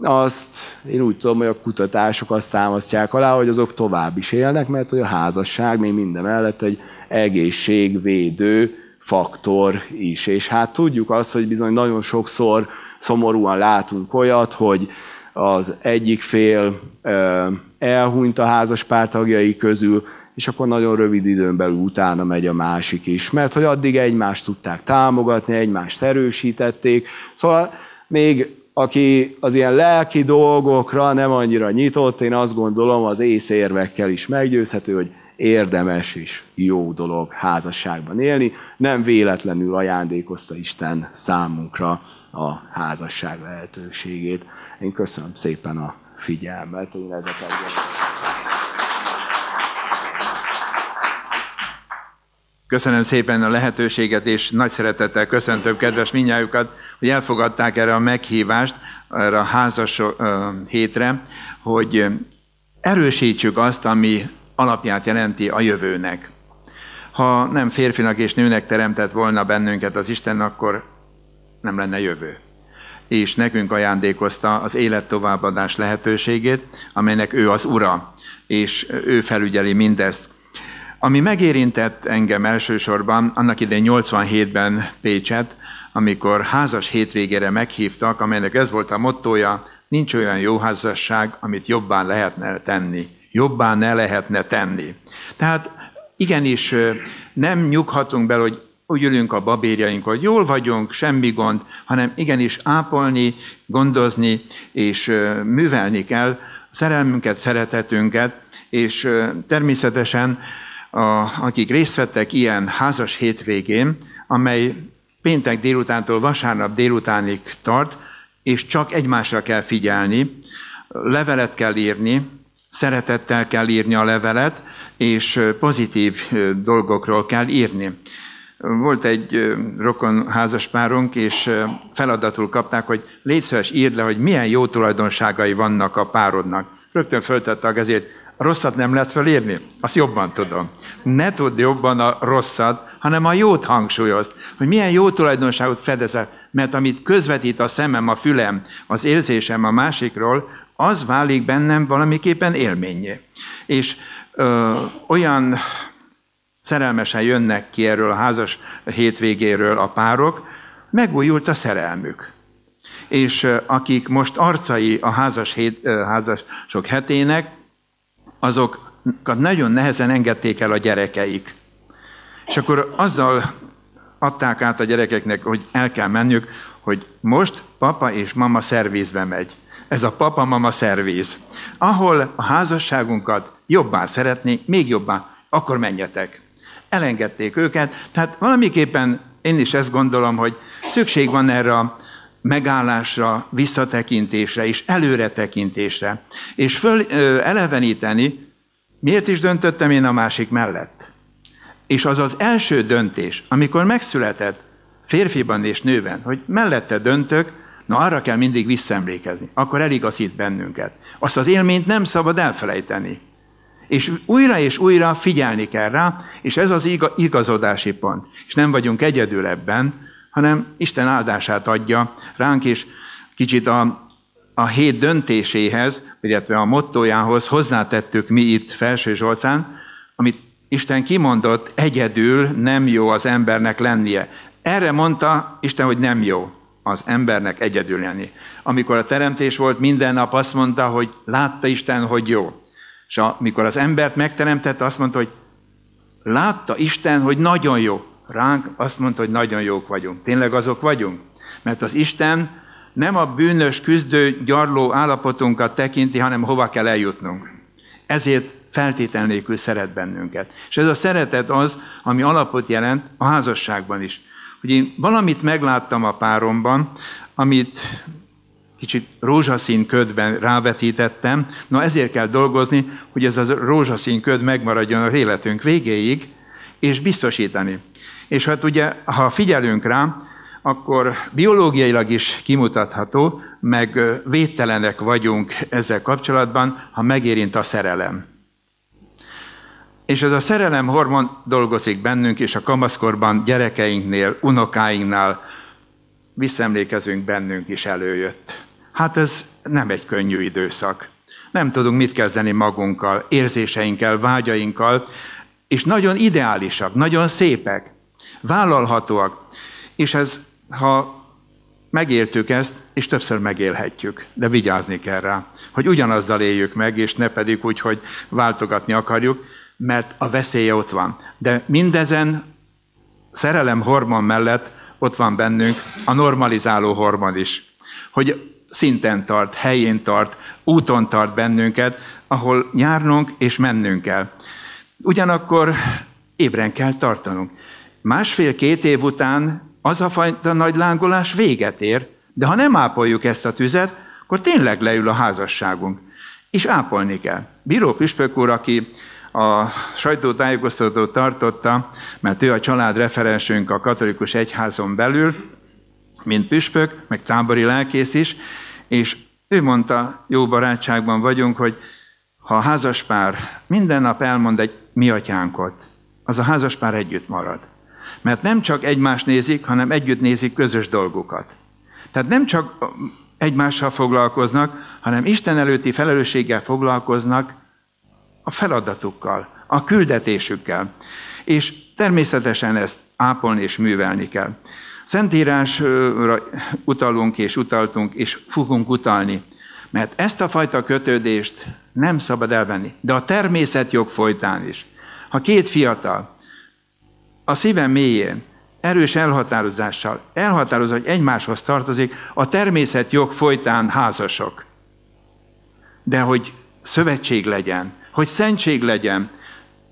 azt én úgy tudom, hogy a kutatások azt támasztják alá, hogy azok tovább is élnek, mert hogy a házasság még minden mellett egy egészségvédő faktor is. És hát tudjuk azt, hogy bizony nagyon sokszor szomorúan látunk olyat, hogy az egyik fél elhunyt a házas pártagjai közül, és akkor nagyon rövid időn belül utána megy a másik is. Mert hogy addig egymást tudták támogatni, egymást erősítették. Szóval még aki az ilyen lelki dolgokra nem annyira nyitott, én azt gondolom az észérvekkel is meggyőzhető, hogy érdemes és jó dolog házasságban élni. Nem véletlenül ajándékozta Isten számunkra a házasság lehetőségét. Én köszönöm szépen a figyelmet, én ezeket Köszönöm szépen a lehetőséget, és nagy szeretettel köszöntöm kedves minnyájukat, hogy elfogadták erre a meghívást, erre a házas hétre, hogy erősítsük azt, ami alapját jelenti a jövőnek. Ha nem férfinak és nőnek teremtett volna bennünket az Isten, akkor nem lenne jövő. És nekünk ajándékozta az élet továbbadás lehetőségét, amelynek ő az ura, és ő felügyeli mindezt. Ami megérintett engem elsősorban, annak idején 87-ben Pécset, amikor házas hétvégére meghívtak, amelynek ez volt a mottoja, nincs olyan jó házasság, amit jobban lehetne tenni. Jobban ne lehetne tenni. Tehát igenis nem nyughatunk bele, hogy úgy ülünk a babérjainkon, jól vagyunk, semmi gond, hanem igenis ápolni, gondozni és művelni kell szerelmünket, szeretetünket, és természetesen a, akik részt vettek ilyen házas hétvégén, amely péntek délutántól vasárnap délutánig tart, és csak egymásra kell figyelni, levelet kell írni, szeretettel kell írni a levelet, és pozitív dolgokról kell írni. Volt egy rokon házaspárunk, és feladatul kapták, hogy légy szíves, írd le, hogy milyen jó tulajdonságai vannak a párodnak. Rögtön föltette a kezét, rosszat nem lehet fölírni? Azt jobban tudom. Ne tudd jobban a rosszat, hanem a jót hangsúlyozt, hogy milyen jó tulajdonságot fedezel, mert amit közvetít a szemem, a fülem, az érzésem a másikról, az válik bennem valamiképpen élményé. És ö, olyan szerelmesen jönnek ki erről a házas hétvégéről a párok, megújult a szerelmük. És akik most arcai a házas hét, házasok hetének, azokat nagyon nehezen engedték el a gyerekeik. És akkor azzal adták át a gyerekeknek, hogy el kell menniük, hogy most papa és mama szervízbe megy. Ez a papa-mama szervíz. Ahol a házasságunkat jobban szeretné, még jobban, akkor menjetek. Elengedték őket, tehát valamiképpen én is ezt gondolom, hogy szükség van erre a megállásra, visszatekintésre és előretekintésre, és föl eleveníteni, miért is döntöttem én a másik mellett. És az az első döntés, amikor megszületett férfiban és nőben, hogy mellette döntök, na arra kell mindig visszaemlékezni, akkor eligazít bennünket. Azt az élményt nem szabad elfelejteni. És újra és újra figyelni kell rá, és ez az igazodási pont. És nem vagyunk egyedül ebben, hanem Isten áldását adja ránk, és kicsit a, a hét döntéséhez, illetve a mottójához hozzátettük mi itt Felső Zsolcán, amit Isten kimondott, egyedül nem jó az embernek lennie. Erre mondta Isten, hogy nem jó az embernek egyedül lenni. Amikor a teremtés volt, minden nap azt mondta, hogy látta Isten, hogy jó. És amikor az embert megteremtette, azt mondta, hogy látta Isten, hogy nagyon jó ránk azt mondta, hogy nagyon jók vagyunk. Tényleg azok vagyunk? Mert az Isten nem a bűnös, küzdő, gyarló állapotunkat tekinti, hanem hova kell eljutnunk. Ezért feltétel nélkül szeret bennünket. És ez a szeretet az, ami alapot jelent a házasságban is. Hogy én valamit megláttam a páromban, amit kicsit rózsaszín ködben rávetítettem, na ezért kell dolgozni, hogy ez a rózsaszín köd megmaradjon az életünk végéig, és biztosítani. És hát ugye, ha figyelünk rá, akkor biológiailag is kimutatható, meg védtelenek vagyunk ezzel kapcsolatban, ha megérint a szerelem. És ez a szerelem hormon dolgozik bennünk, és a kamaszkorban gyerekeinknél, unokáinknál visszemlékezünk bennünk is előjött. Hát ez nem egy könnyű időszak. Nem tudunk mit kezdeni magunkkal, érzéseinkkel, vágyainkkal, és nagyon ideálisak, nagyon szépek, vállalhatóak. És ez, ha megéltük ezt, és többször megélhetjük, de vigyázni kell rá, hogy ugyanazzal éljük meg, és ne pedig úgy, hogy váltogatni akarjuk, mert a veszélye ott van. De mindezen szerelem hormon mellett ott van bennünk a normalizáló hormon is. Hogy szinten tart, helyén tart, úton tart bennünket, ahol járnunk és mennünk kell. Ugyanakkor ébren kell tartanunk. Másfél-két év után az a fajta nagy lángolás véget ér, de ha nem ápoljuk ezt a tüzet, akkor tényleg leül a házasságunk. És ápolni kell. Bíró Püspök úr, aki a sajtótájékoztatót tartotta, mert ő a család referensünk a katolikus egyházon belül, mint püspök, meg tábori lelkész is, és ő mondta, jó barátságban vagyunk, hogy ha a házaspár minden nap elmond egy mi atyánkot, az a házaspár együtt marad. Mert nem csak egymást nézik, hanem együtt nézik közös dolgokat. Tehát nem csak egymással foglalkoznak, hanem Isten előtti felelősséggel foglalkoznak a feladatukkal, a küldetésükkel. És természetesen ezt ápolni és művelni kell. Szentírásra utalunk és utaltunk, és fogunk utalni. Mert ezt a fajta kötődést nem szabad elvenni. De a természetjog folytán is. Ha két fiatal a szívem mélyén erős elhatározással elhatározza, hogy egymáshoz tartozik, a természetjog folytán házasok. De hogy szövetség legyen, hogy szentség legyen,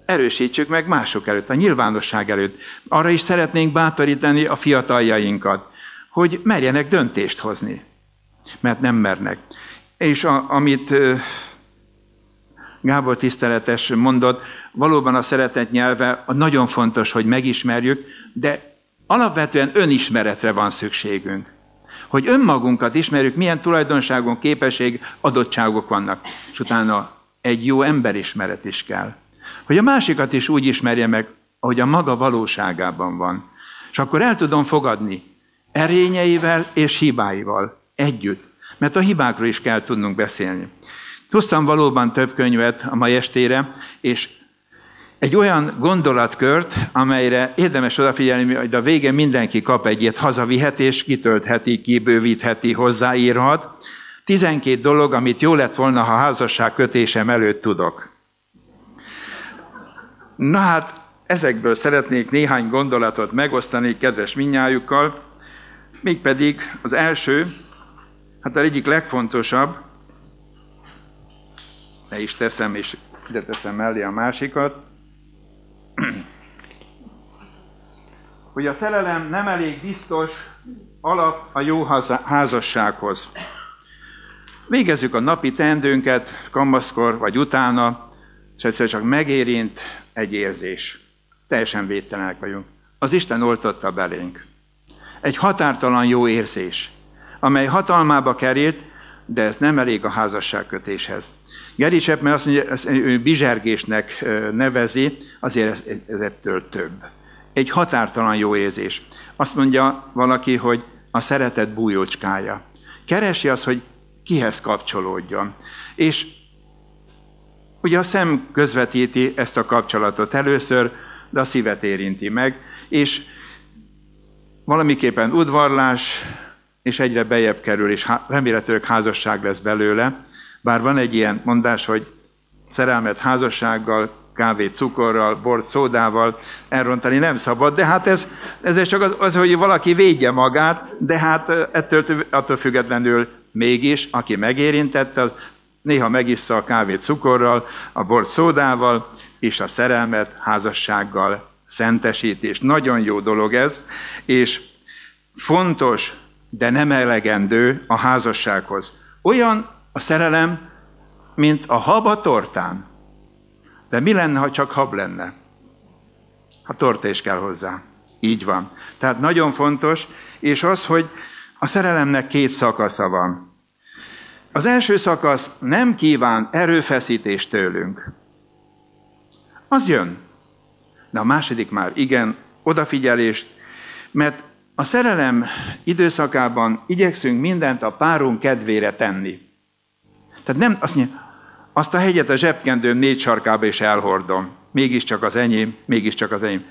erősítsük meg mások előtt, a nyilvánosság előtt. Arra is szeretnénk bátorítani a fiataljainkat, hogy merjenek döntést hozni, mert nem mernek. És a, amit Gábor tiszteletes mondott, valóban a szeretet nyelve nagyon fontos, hogy megismerjük, de alapvetően önismeretre van szükségünk. Hogy önmagunkat ismerjük, milyen tulajdonságon, képesség, adottságok vannak. És utána egy jó emberismeret is kell. Hogy a másikat is úgy ismerje meg, ahogy a maga valóságában van. És akkor el tudom fogadni erényeivel és hibáival együtt. Mert a hibákról is kell tudnunk beszélni. Tudtam valóban több könyvet a mai estére, és egy olyan gondolatkört, amelyre érdemes odafigyelni, hogy a végén mindenki kap egy ilyet, hazavihet és kitöltheti, kibővítheti, hozzáírhat. 12 dolog, amit jó lett volna, ha házasság kötésem előtt tudok. Na hát, ezekből szeretnék néhány gondolatot megosztani kedves minnyájukkal, mégpedig az első, hát az egyik legfontosabb, le is teszem, és ide teszem mellé a másikat, hogy a szerelem nem elég biztos alap a jó házassághoz. Végezzük a napi teendőnket, kamaszkor vagy utána, és egyszer csak megérint egy érzés. Teljesen védtelenek vagyunk. Az Isten oltotta belénk. Egy határtalan jó érzés, amely hatalmába került, de ez nem elég a házasságkötéshez. Geri Chapman azt mondja, ezt ő bizsergésnek nevezi, azért ez, ez ettől több. Egy határtalan jó érzés. Azt mondja valaki, hogy a szeretet bújócskája. Keresi az, hogy kihez kapcsolódjon. És ugye a szem közvetíti ezt a kapcsolatot először, de a szívet érinti meg, és valamiképpen udvarlás, és egyre bejebb kerül, és remélhetőleg házasság lesz belőle, bár van egy ilyen mondás, hogy szerelmet házassággal, kávét cukorral, bort szódával elrontani nem szabad, de hát ez, ez csak az, az, hogy valaki védje magát, de hát ettől attól függetlenül mégis, aki megérintette, az néha megissza a kávét cukorral, a bort szódával, és a szerelmet házassággal szentesítés. Nagyon jó dolog ez, és fontos, de nem elegendő a házassághoz. Olyan a szerelem, mint a hab a tortán. De mi lenne, ha csak hab lenne? Ha torta is kell hozzá. Így van. Tehát nagyon fontos, és az, hogy a szerelemnek két szakasza van. Az első szakasz nem kíván erőfeszítést tőlünk. Az jön. De a második már igen, odafigyelést, mert a szerelem időszakában igyekszünk mindent a párunk kedvére tenni. Tehát nem azt mondja, azt a hegyet a zsebkendőm négy sarkába is elhordom. Mégiscsak az enyém, mégiscsak az enyém.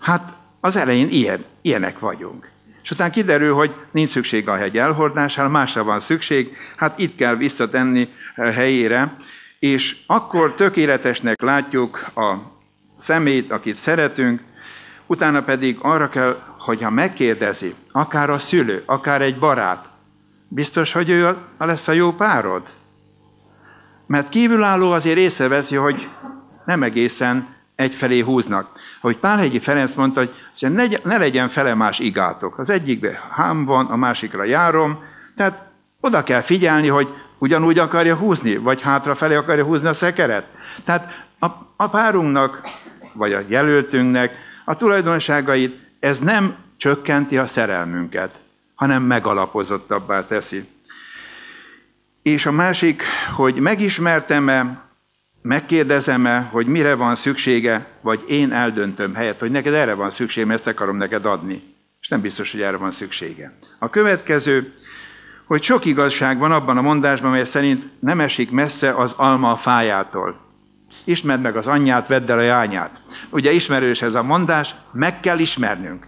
Hát az elején ilyen, ilyenek vagyunk. És utána kiderül, hogy nincs szükség a hegy elhordására, másra van szükség, hát itt kell visszatenni helyére, és akkor tökéletesnek látjuk a szemét, akit szeretünk, utána pedig arra kell, hogyha megkérdezi, akár a szülő, akár egy barát, biztos, hogy ő lesz a jó párod? Mert kívülálló azért észreveszi, hogy nem egészen egyfelé húznak. Hogy Pálhegyi Ferenc mondta, hogy ne legyen felemás igátok. Az egyikbe hám van, a másikra járom, tehát oda kell figyelni, hogy ugyanúgy akarja húzni, vagy hátrafelé akarja húzni a szekeret. Tehát a, a párunknak, vagy a jelöltünknek a tulajdonságait ez nem csökkenti a szerelmünket, hanem megalapozottabbá teszi. És a másik, hogy megismertem-e, megkérdezem-e, hogy mire van szüksége, vagy én eldöntöm helyett, hogy neked erre van szükség, mert ezt akarom neked adni. És nem biztos, hogy erre van szüksége. A következő, hogy sok igazság van abban a mondásban, mely szerint nem esik messze az alma a fájától. Ismerd meg az anyját, vedd el a jányát. Ugye ismerős ez a mondás, meg kell ismernünk.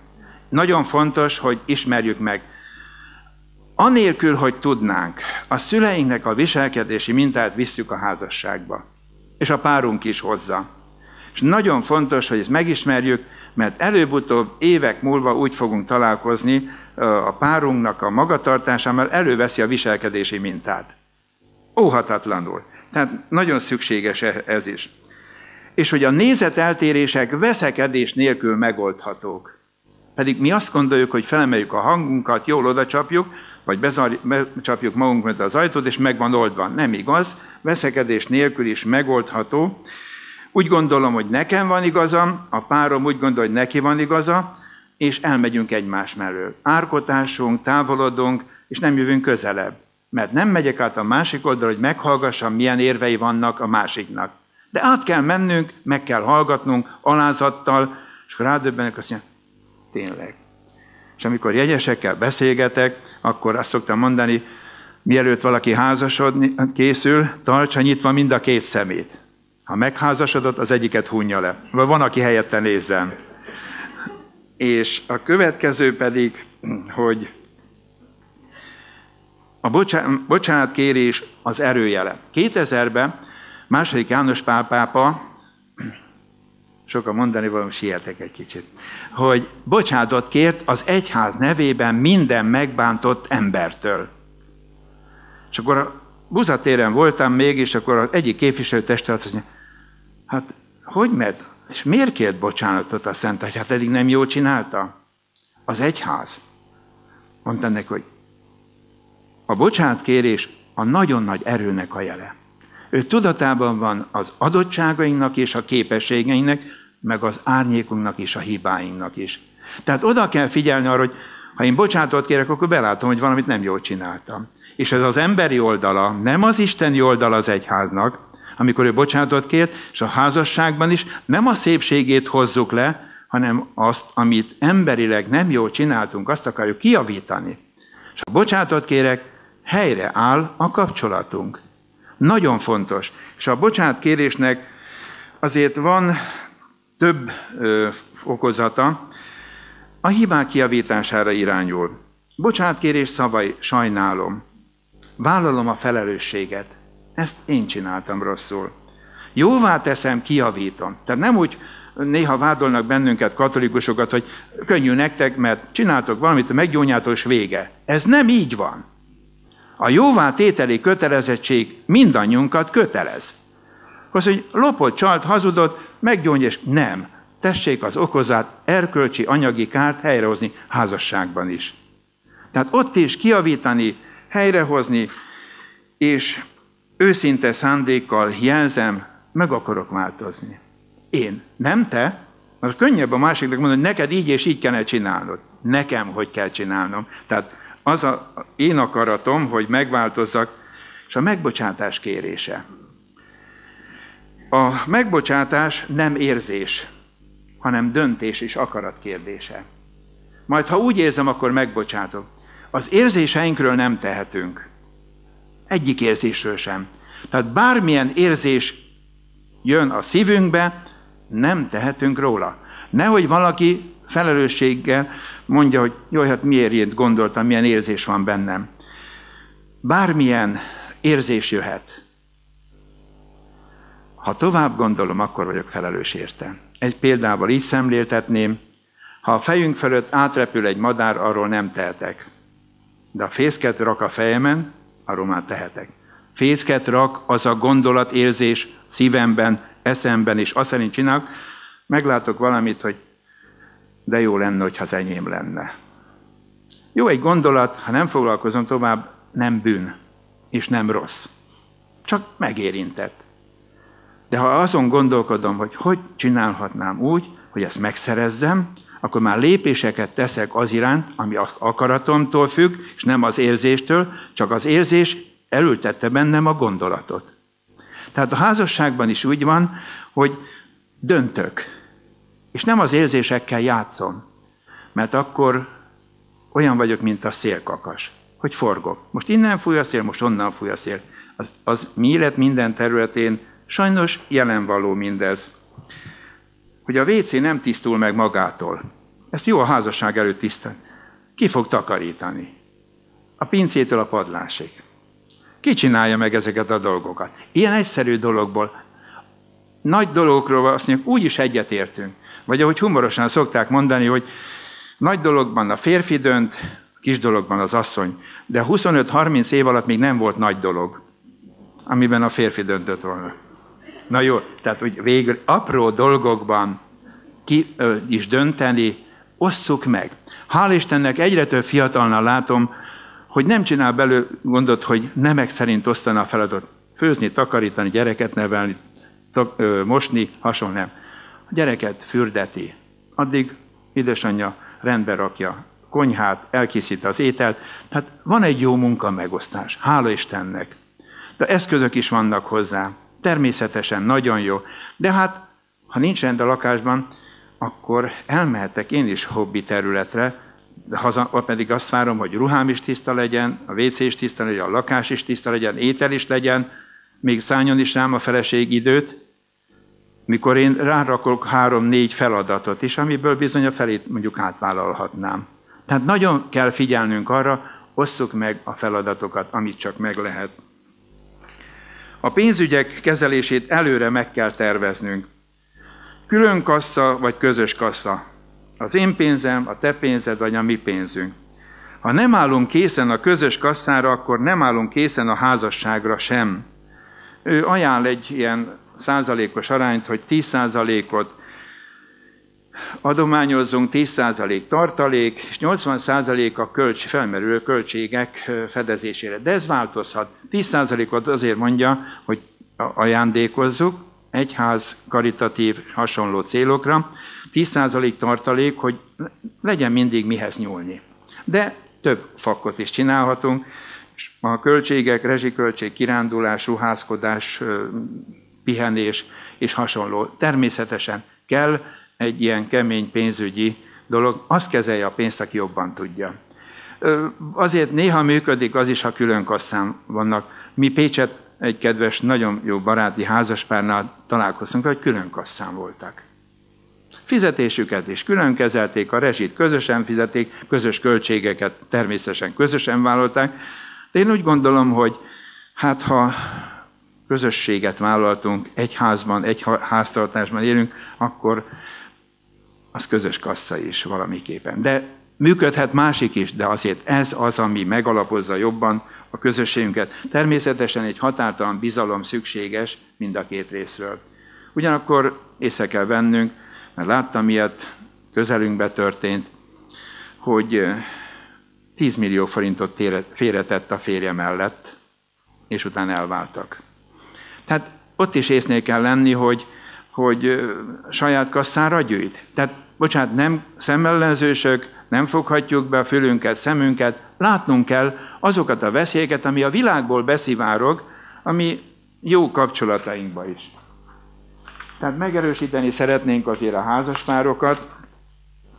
Nagyon fontos, hogy ismerjük meg. Anélkül, hogy tudnánk, a szüleinknek a viselkedési mintát visszük a házasságba. És a párunk is hozza. És nagyon fontos, hogy ezt megismerjük, mert előbb-utóbb évek múlva úgy fogunk találkozni a párunknak a magatartásával, előveszi a viselkedési mintát. Óhatatlanul. Tehát nagyon szükséges e- ez is. És hogy a nézeteltérések veszekedés nélkül megoldhatók. Pedig mi azt gondoljuk, hogy felemeljük a hangunkat, jól oda vagy becsapjuk magunk az ajtót, és meg van oldva. Nem igaz, veszekedés nélkül is megoldható. Úgy gondolom, hogy nekem van igazam, a párom úgy gondol, hogy neki van igaza, és elmegyünk egymás mellől. Árkotásunk, távolodunk, és nem jövünk közelebb. Mert nem megyek át a másik oldalra, hogy meghallgassam, milyen érvei vannak a másiknak. De át kell mennünk, meg kell hallgatnunk, alázattal, és akkor rádöbbenek azt mondja, tényleg. És amikor jegyesekkel beszélgetek, akkor azt szoktam mondani, mielőtt valaki házasodni készül, tartsa nyitva mind a két szemét. Ha megházasodott, az egyiket hunja le. Vagy van, aki helyette nézzen. És a következő pedig, hogy a bocsánatkérés az erőjele. 2000-ben második János pápa, sokan mondani valami, sietek egy kicsit, hogy bocsánatot kért az egyház nevében minden megbántott embertől. És akkor a buzatéren voltam még, és akkor az egyik képviselőtestület azt mondja, hát hogy mert, és miért kért bocsánatot a Szent Hát eddig nem jól csinálta? Az egyház. Mondtam neki, hogy a bocsánatkérés a nagyon nagy erőnek a jele. Ő tudatában van az adottságainknak és a képességeinknek, meg az árnyékunknak és a hibáinknak is. Tehát oda kell figyelni arra, hogy ha én bocsánatot kérek, akkor belátom, hogy valamit nem jól csináltam. És ez az emberi oldala, nem az isteni oldala az egyháznak, amikor ő bocsánatot kért, és a házasságban is nem a szépségét hozzuk le, hanem azt, amit emberileg nem jól csináltunk, azt akarjuk kiavítani. És ha bocsánatot kérek, helyre áll a kapcsolatunk. Nagyon fontos. És a bocsánatkérésnek azért van több ö, okozata, a hibák kiavítására irányul. Bocsánatkérés szavai, sajnálom. Vállalom a felelősséget. Ezt én csináltam rosszul. Jóvá teszem, kiavítom. Tehát nem úgy néha vádolnak bennünket, katolikusokat, hogy könnyű nektek, mert csináltok valamit, meggyónyátok, és vége. Ez nem így van. A jóvá tételi kötelezettség mindannyiunkat kötelez. Az, hogy lopott, csalt, hazudott, meggyónj, és nem. Tessék az okozát, erkölcsi, anyagi kárt helyrehozni házasságban is. Tehát ott is kiavítani, helyrehozni, és őszinte szándékkal jelzem, meg akarok változni. Én, nem te, mert könnyebb a másiknak mondani, hogy neked így és így kellene csinálnod. Nekem hogy kell csinálnom. Tehát az a én akaratom, hogy megváltozzak, és a megbocsátás kérése. A megbocsátás nem érzés, hanem döntés és akarat kérdése. Majd ha úgy érzem, akkor megbocsátok. Az érzéseinkről nem tehetünk. Egyik érzésről sem. Tehát bármilyen érzés jön a szívünkbe, nem tehetünk róla. Nehogy valaki felelősséggel mondja, hogy jó, hát miért ilyet gondoltam, milyen érzés van bennem. Bármilyen érzés jöhet. Ha tovább gondolom, akkor vagyok felelős érte. Egy példával így szemléltetném, ha a fejünk fölött átrepül egy madár, arról nem tehetek. De a fészket rak a fejemen, arról már tehetek. Fészket rak az a gondolatérzés szívemben, eszemben, és azt szerint csinálok, meglátok valamit, hogy de jó lenne, hogyha az enyém lenne. Jó egy gondolat, ha nem foglalkozom tovább, nem bűn, és nem rossz. Csak megérintett. De ha azon gondolkodom, hogy hogy csinálhatnám úgy, hogy ezt megszerezzem, akkor már lépéseket teszek az iránt, ami az akaratomtól függ, és nem az érzéstől, csak az érzés elültette bennem a gondolatot. Tehát a házasságban is úgy van, hogy döntök, és nem az érzésekkel játszom, mert akkor olyan vagyok, mint a szélkakas, hogy forgok. Most innen fúj a szél, most onnan fúj a szél. Az, az mi élet minden területén sajnos jelen való mindez. Hogy a WC nem tisztul meg magától. Ezt jó a házasság előtt tisztán. Ki fog takarítani? A pincétől a padlásig. Ki csinálja meg ezeket a dolgokat? Ilyen egyszerű dologból, nagy dolgokról azt mondjuk, úgy is egyetértünk. Vagy ahogy humorosan szokták mondani, hogy nagy dologban a férfi dönt, kis dologban az asszony. De 25-30 év alatt még nem volt nagy dolog, amiben a férfi döntött volna. Na jó, tehát hogy végül apró dolgokban ki ö, is dönteni, osszuk meg. Hál' Istennek egyre több fiatalnál látom, hogy nem csinál belő gondot, hogy nemek szerint osztana a feladat. Főzni, takarítani, gyereket nevelni, mosni, hasonló nem. A gyereket fürdeti. Addig édesanyja rendbe rakja konyhát, elkészít az ételt. Tehát van egy jó munka megosztás. Hála Istennek. De eszközök is vannak hozzá. Természetesen nagyon jó. De hát, ha nincs rend a lakásban, akkor elmehetek én is hobbi területre, de haza, pedig azt várom, hogy ruhám is tiszta legyen, a WC is tiszta legyen, a lakás is tiszta legyen, étel is legyen, még szálljon is rám a feleség időt, mikor én rárakok három-négy feladatot is, amiből bizony a felét mondjuk átvállalhatnám. Tehát nagyon kell figyelnünk arra, osszuk meg a feladatokat, amit csak meg lehet. A pénzügyek kezelését előre meg kell terveznünk. Külön kassa vagy közös kassa. Az én pénzem, a te pénzed vagy a mi pénzünk. Ha nem állunk készen a közös kasszára, akkor nem állunk készen a házasságra sem. Ő ajánl egy ilyen százalékos arányt, hogy 10 százalékot adományozzunk, 10 százalék tartalék, és 80 százalék a kölcs, felmerülő költségek fedezésére. De ez változhat. 10 százalékot azért mondja, hogy ajándékozzuk, egyház karitatív hasonló célokra, 10 százalék tartalék, hogy legyen mindig mihez nyúlni. De több fakot is csinálhatunk, a költségek, rezsiköltség, kirándulás, ruházkodás, pihenés és hasonló. Természetesen kell egy ilyen kemény pénzügyi dolog, azt kezelje a pénzt, aki jobban tudja. Azért néha működik az is, ha külön kasszám vannak. Mi Pécset egy kedves, nagyon jó baráti házaspárnál találkoztunk, hogy külön kasszám voltak. Fizetésüket is külön kezelték, a rezsit közösen fizeték, közös költségeket természetesen közösen vállalták, de én úgy gondolom, hogy hát ha közösséget vállaltunk, egy házban, egy háztartásban élünk, akkor az közös kassa is valamiképpen. De működhet másik is, de azért ez az, ami megalapozza jobban a közösségünket. Természetesen egy határtalan bizalom szükséges mind a két részről. Ugyanakkor észre kell vennünk, mert láttam ilyet, közelünkbe történt, hogy 10 millió forintot félretett a férje mellett, és utána elváltak. Tehát ott is észnél kell lenni, hogy, hogy saját kasszára gyűjt. Tehát, bocsánat, nem szemellenzősök, nem foghatjuk be a fülünket, szemünket, látnunk kell azokat a veszélyeket, ami a világból beszivárog, ami jó kapcsolatainkba is. Tehát megerősíteni szeretnénk azért a házaspárokat,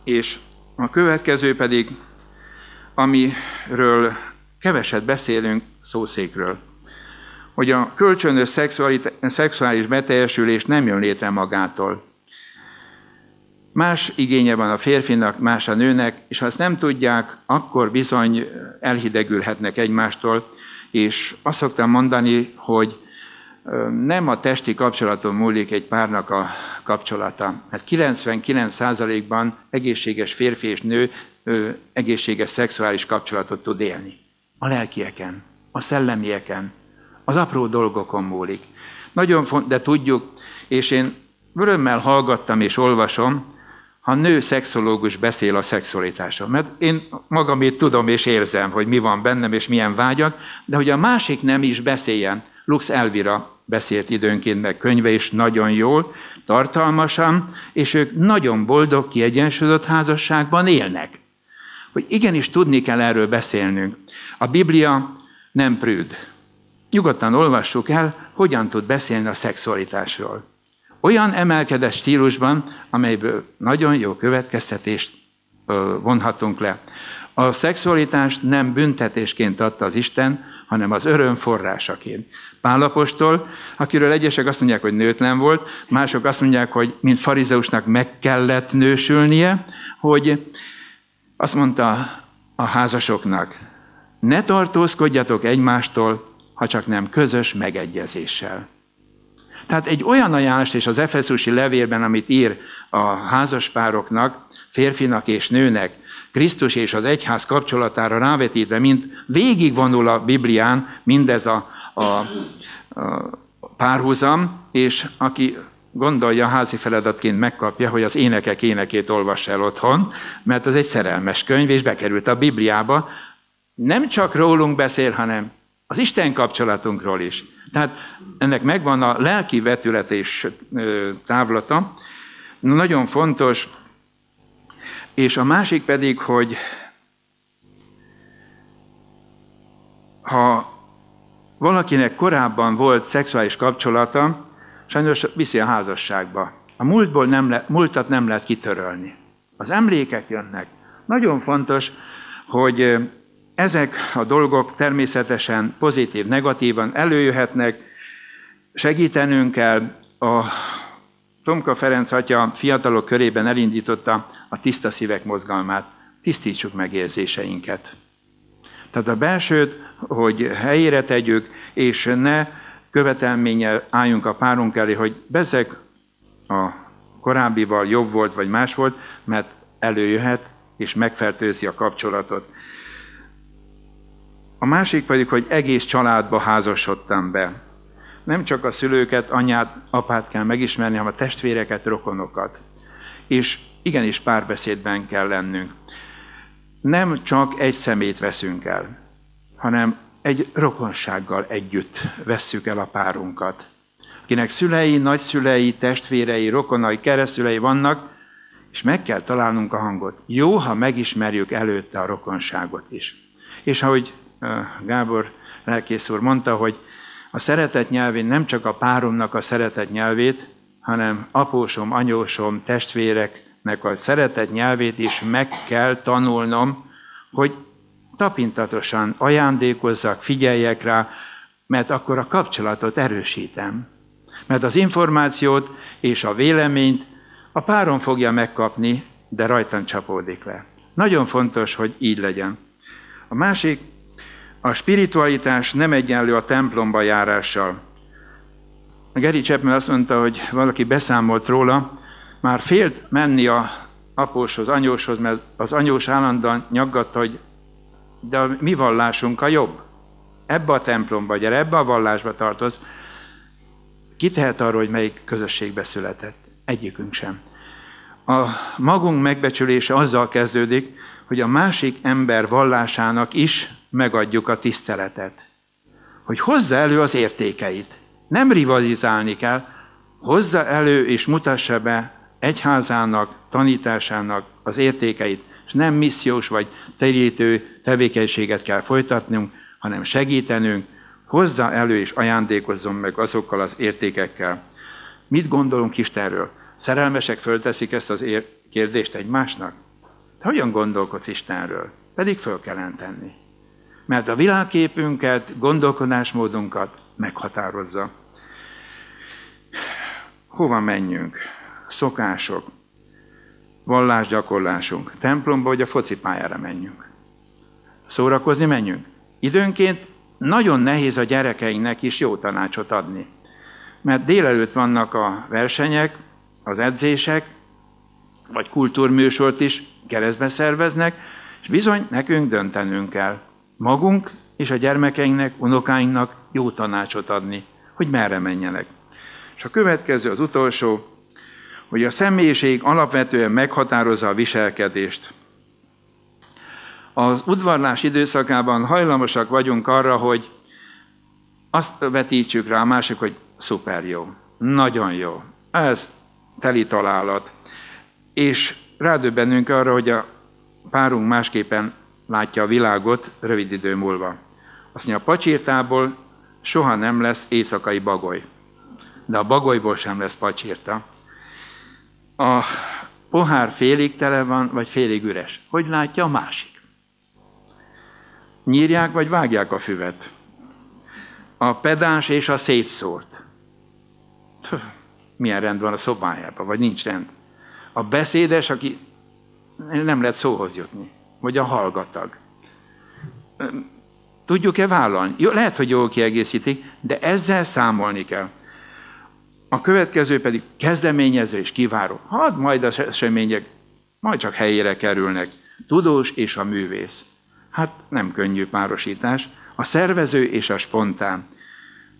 és a következő pedig, amiről keveset beszélünk, szószékről. Hogy a kölcsönös szexuális beteljesülés nem jön létre magától. Más igénye van a férfinak, más a nőnek, és ha ezt nem tudják, akkor bizony elhidegülhetnek egymástól, és azt szoktam mondani, hogy nem a testi kapcsolaton múlik egy párnak a kapcsolata. Mert 99%-ban egészséges férfi és nő egészséges szexuális kapcsolatot tud élni. A lelkieken, a szellemieken, az apró dolgokon múlik. Nagyon font, de tudjuk, és én örömmel hallgattam és olvasom, ha nő szexológus beszél a szexualitásról. Mert én magamét tudom és érzem, hogy mi van bennem és milyen vágyak, de hogy a másik nem is beszéljen. Lux Elvira beszélt időnként meg könyve is nagyon jól, tartalmasan, és ők nagyon boldog, kiegyensúlyozott házasságban élnek. Hogy igenis tudni kell erről beszélnünk. A Biblia nem prűd. Nyugodtan olvassuk el, hogyan tud beszélni a szexualitásról. Olyan emelkedett stílusban, amelyből nagyon jó következtetést vonhatunk le. A szexualitást nem büntetésként adta az Isten, hanem az öröm forrásaként. Pálapostól, akiről egyesek azt mondják, hogy nőtlen volt, mások azt mondják, hogy mint farizeusnak meg kellett nősülnie, hogy azt mondta a házasoknak, ne tartózkodjatok egymástól, ha csak nem közös megegyezéssel. Tehát egy olyan ajánlást és az Efeszusi levélben, amit ír a házaspároknak, férfinak és nőnek, Krisztus és az egyház kapcsolatára rávetítve, mint végigvonul a Biblián mindez a, a, a párhuzam, és aki gondolja, házi feladatként megkapja, hogy az énekek énekét olvassa el otthon, mert az egy szerelmes könyv, és bekerült a Bibliába. Nem csak rólunk beszél, hanem az Isten kapcsolatunkról is. Tehát ennek megvan a lelki vetület és távlata. Nagyon fontos, és a másik pedig, hogy ha valakinek korábban volt szexuális kapcsolata, sajnos viszi a házasságba. A múltból nem le, múltat nem lehet kitörölni. Az emlékek jönnek. Nagyon fontos, hogy ezek a dolgok természetesen pozitív, negatívan előjöhetnek, segítenünk kell. A Tomka Ferenc atya fiatalok körében elindította a tiszta szívek mozgalmát. Tisztítsuk meg érzéseinket. Tehát a belsőt, hogy helyére tegyük, és ne követelménnyel álljunk a párunk elé, hogy bezeg a korábbival jobb volt, vagy más volt, mert előjöhet, és megfertőzi a kapcsolatot. A másik pedig, hogy egész családba házasodtam be. Nem csak a szülőket, anyát, apát kell megismerni, hanem a testvéreket, rokonokat. És igenis párbeszédben kell lennünk. Nem csak egy szemét veszünk el, hanem egy rokonsággal együtt vesszük el a párunkat. Akinek szülei, nagyszülei, testvérei, rokonai, keresztülei vannak, és meg kell találnunk a hangot. Jó, ha megismerjük előtte a rokonságot is. És ahogy Gábor lelkész úr mondta, hogy a szeretet nyelvén nem csak a páromnak a szeretet nyelvét, hanem apósom, anyósom, testvéreknek a szeretet nyelvét is meg kell tanulnom, hogy tapintatosan ajándékozzak, figyeljek rá, mert akkor a kapcsolatot erősítem. Mert az információt és a véleményt a párom fogja megkapni, de rajtam csapódik le. Nagyon fontos, hogy így legyen. A másik, a spiritualitás nem egyenlő a templomba járással. Geri Chapman azt mondta, hogy valaki beszámolt róla, már félt menni a apóshoz, anyóshoz, mert az anyós állandóan nyaggatta, hogy de a mi vallásunk a jobb. ebbe a templomba, gyere ebbe a vallásba tartoz, ki tehet arról, hogy melyik közösségbe született? Egyikünk sem. A magunk megbecsülése azzal kezdődik, hogy a másik ember vallásának is megadjuk a tiszteletet. Hogy hozza elő az értékeit. Nem rivalizálni kell, hozza elő és mutassa be egyházának, tanításának az értékeit, és nem missziós vagy terítő tevékenységet kell folytatnunk, hanem segítenünk, hozza elő és ajándékozzon meg azokkal az értékekkel. Mit gondolunk Istenről? Szerelmesek fölteszik ezt az kérdést egymásnak? De hogyan gondolkodsz Istenről? Pedig föl kellene tenni. Mert a világképünket, gondolkodásmódunkat meghatározza. Hova menjünk? Szokások, vallásgyakorlásunk, templomba vagy a focipályára menjünk. Szórakozni menjünk. Időnként nagyon nehéz a gyerekeinknek is jó tanácsot adni. Mert délelőtt vannak a versenyek, az edzések, vagy kultúrműsort is keresztbe szerveznek, és bizony nekünk döntenünk kell. Magunk és a gyermekeinknek, unokáinknak jó tanácsot adni, hogy merre menjenek. És a következő, az utolsó, hogy a személyiség alapvetően meghatározza a viselkedést. Az udvarlás időszakában hajlamosak vagyunk arra, hogy azt vetítsük rá a másik, hogy szuper jó, nagyon jó, ez teli találat. És rádöbbenünk arra, hogy a párunk másképpen látja a világot rövid idő múlva. Azt mondja, a pacsírtából soha nem lesz éjszakai bagoly. De a bagolyból sem lesz pacsírta. A pohár félig tele van, vagy félig üres. Hogy látja a másik? Nyírják, vagy vágják a füvet? A pedáns és a szétszórt. Milyen rend van a szobájában, vagy nincs rend? A beszédes, aki nem lehet szóhoz jutni, vagy a hallgatag. Tudjuk-e vállalni? Jó, lehet, hogy jól kiegészítik, de ezzel számolni kell. A következő pedig kezdeményező és kiváró. Hadd majd az események majd csak helyére kerülnek. Tudós és a művész. Hát nem könnyű párosítás. A szervező és a spontán.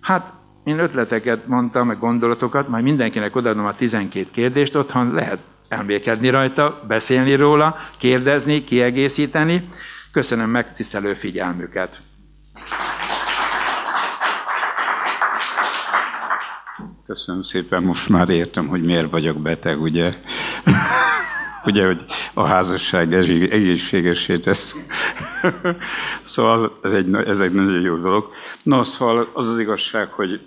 Hát én ötleteket mondtam, meg gondolatokat, majd mindenkinek odaadom a 12 kérdést, otthon lehet elmélkedni rajta, beszélni róla, kérdezni, kiegészíteni. Köszönöm megtisztelő figyelmüket. Köszönöm szépen, most már értem, hogy miért vagyok beteg, ugye? ugye, hogy a házasság egészségesé tesz. szóval ez egy, ez egy nagyon jó dolog. No, szóval az az igazság, hogy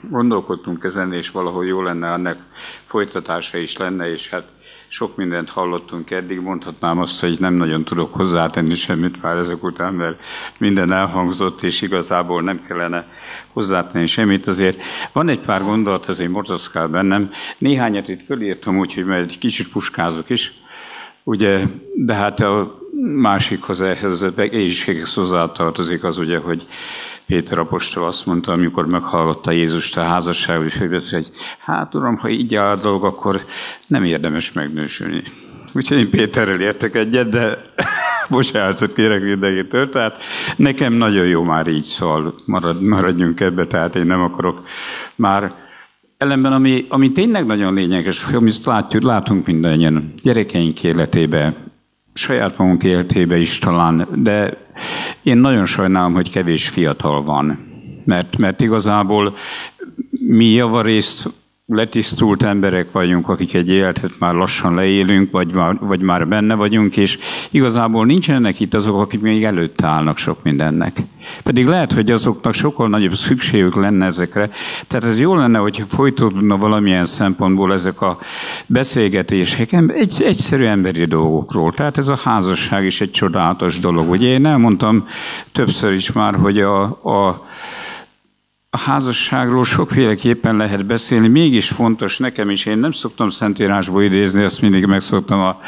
gondolkodtunk ezen, és valahol jó lenne, ennek folytatása is lenne, és hát sok mindent hallottunk eddig, mondhatnám azt, hogy nem nagyon tudok hozzátenni semmit már ezek után, mert minden elhangzott, és igazából nem kellene hozzátenni semmit. Azért van egy pár gondolat, azért morzaszkál bennem. Néhányat itt fölírtam, úgyhogy majd egy kicsit puskázok is. Ugye, de hát a másikhoz ehhez az egészséghez hozzátartozik az ugye, hogy Péter apostol azt mondta, amikor meghallgatta Jézust a házasságban, és hogy hát uram, ha így áll a dolog, akkor nem érdemes megnősülni. Úgyhogy én Péterrel értek egyet, de bocsánatot kérek mindenkitől. Tehát nekem nagyon jó már így szól, marad, maradjunk ebbe, tehát én nem akarok már ellenben, ami, ami tényleg nagyon lényeges, hogy amit látjuk, látunk mindannyian gyerekeink életébe, saját magunk életébe is talán, de én nagyon sajnálom, hogy kevés fiatal van. Mert, mert igazából mi javarészt letisztult emberek vagyunk, akik egy életet már lassan leélünk, vagy már, vagy már benne vagyunk, és igazából nincsenek itt azok, akik még előtt állnak sok mindennek. Pedig lehet, hogy azoknak sokkal nagyobb szükségük lenne ezekre. Tehát ez jó lenne, hogy folytatódna valamilyen szempontból ezek a beszélgetések egy, egyszerű emberi dolgokról. Tehát ez a házasság is egy csodálatos dolog. Ugye én elmondtam többször is már, hogy a, a a házasságról sokféleképpen lehet beszélni, mégis fontos nekem is, én nem szoktam Szentírásból idézni, ezt mindig megszoktam a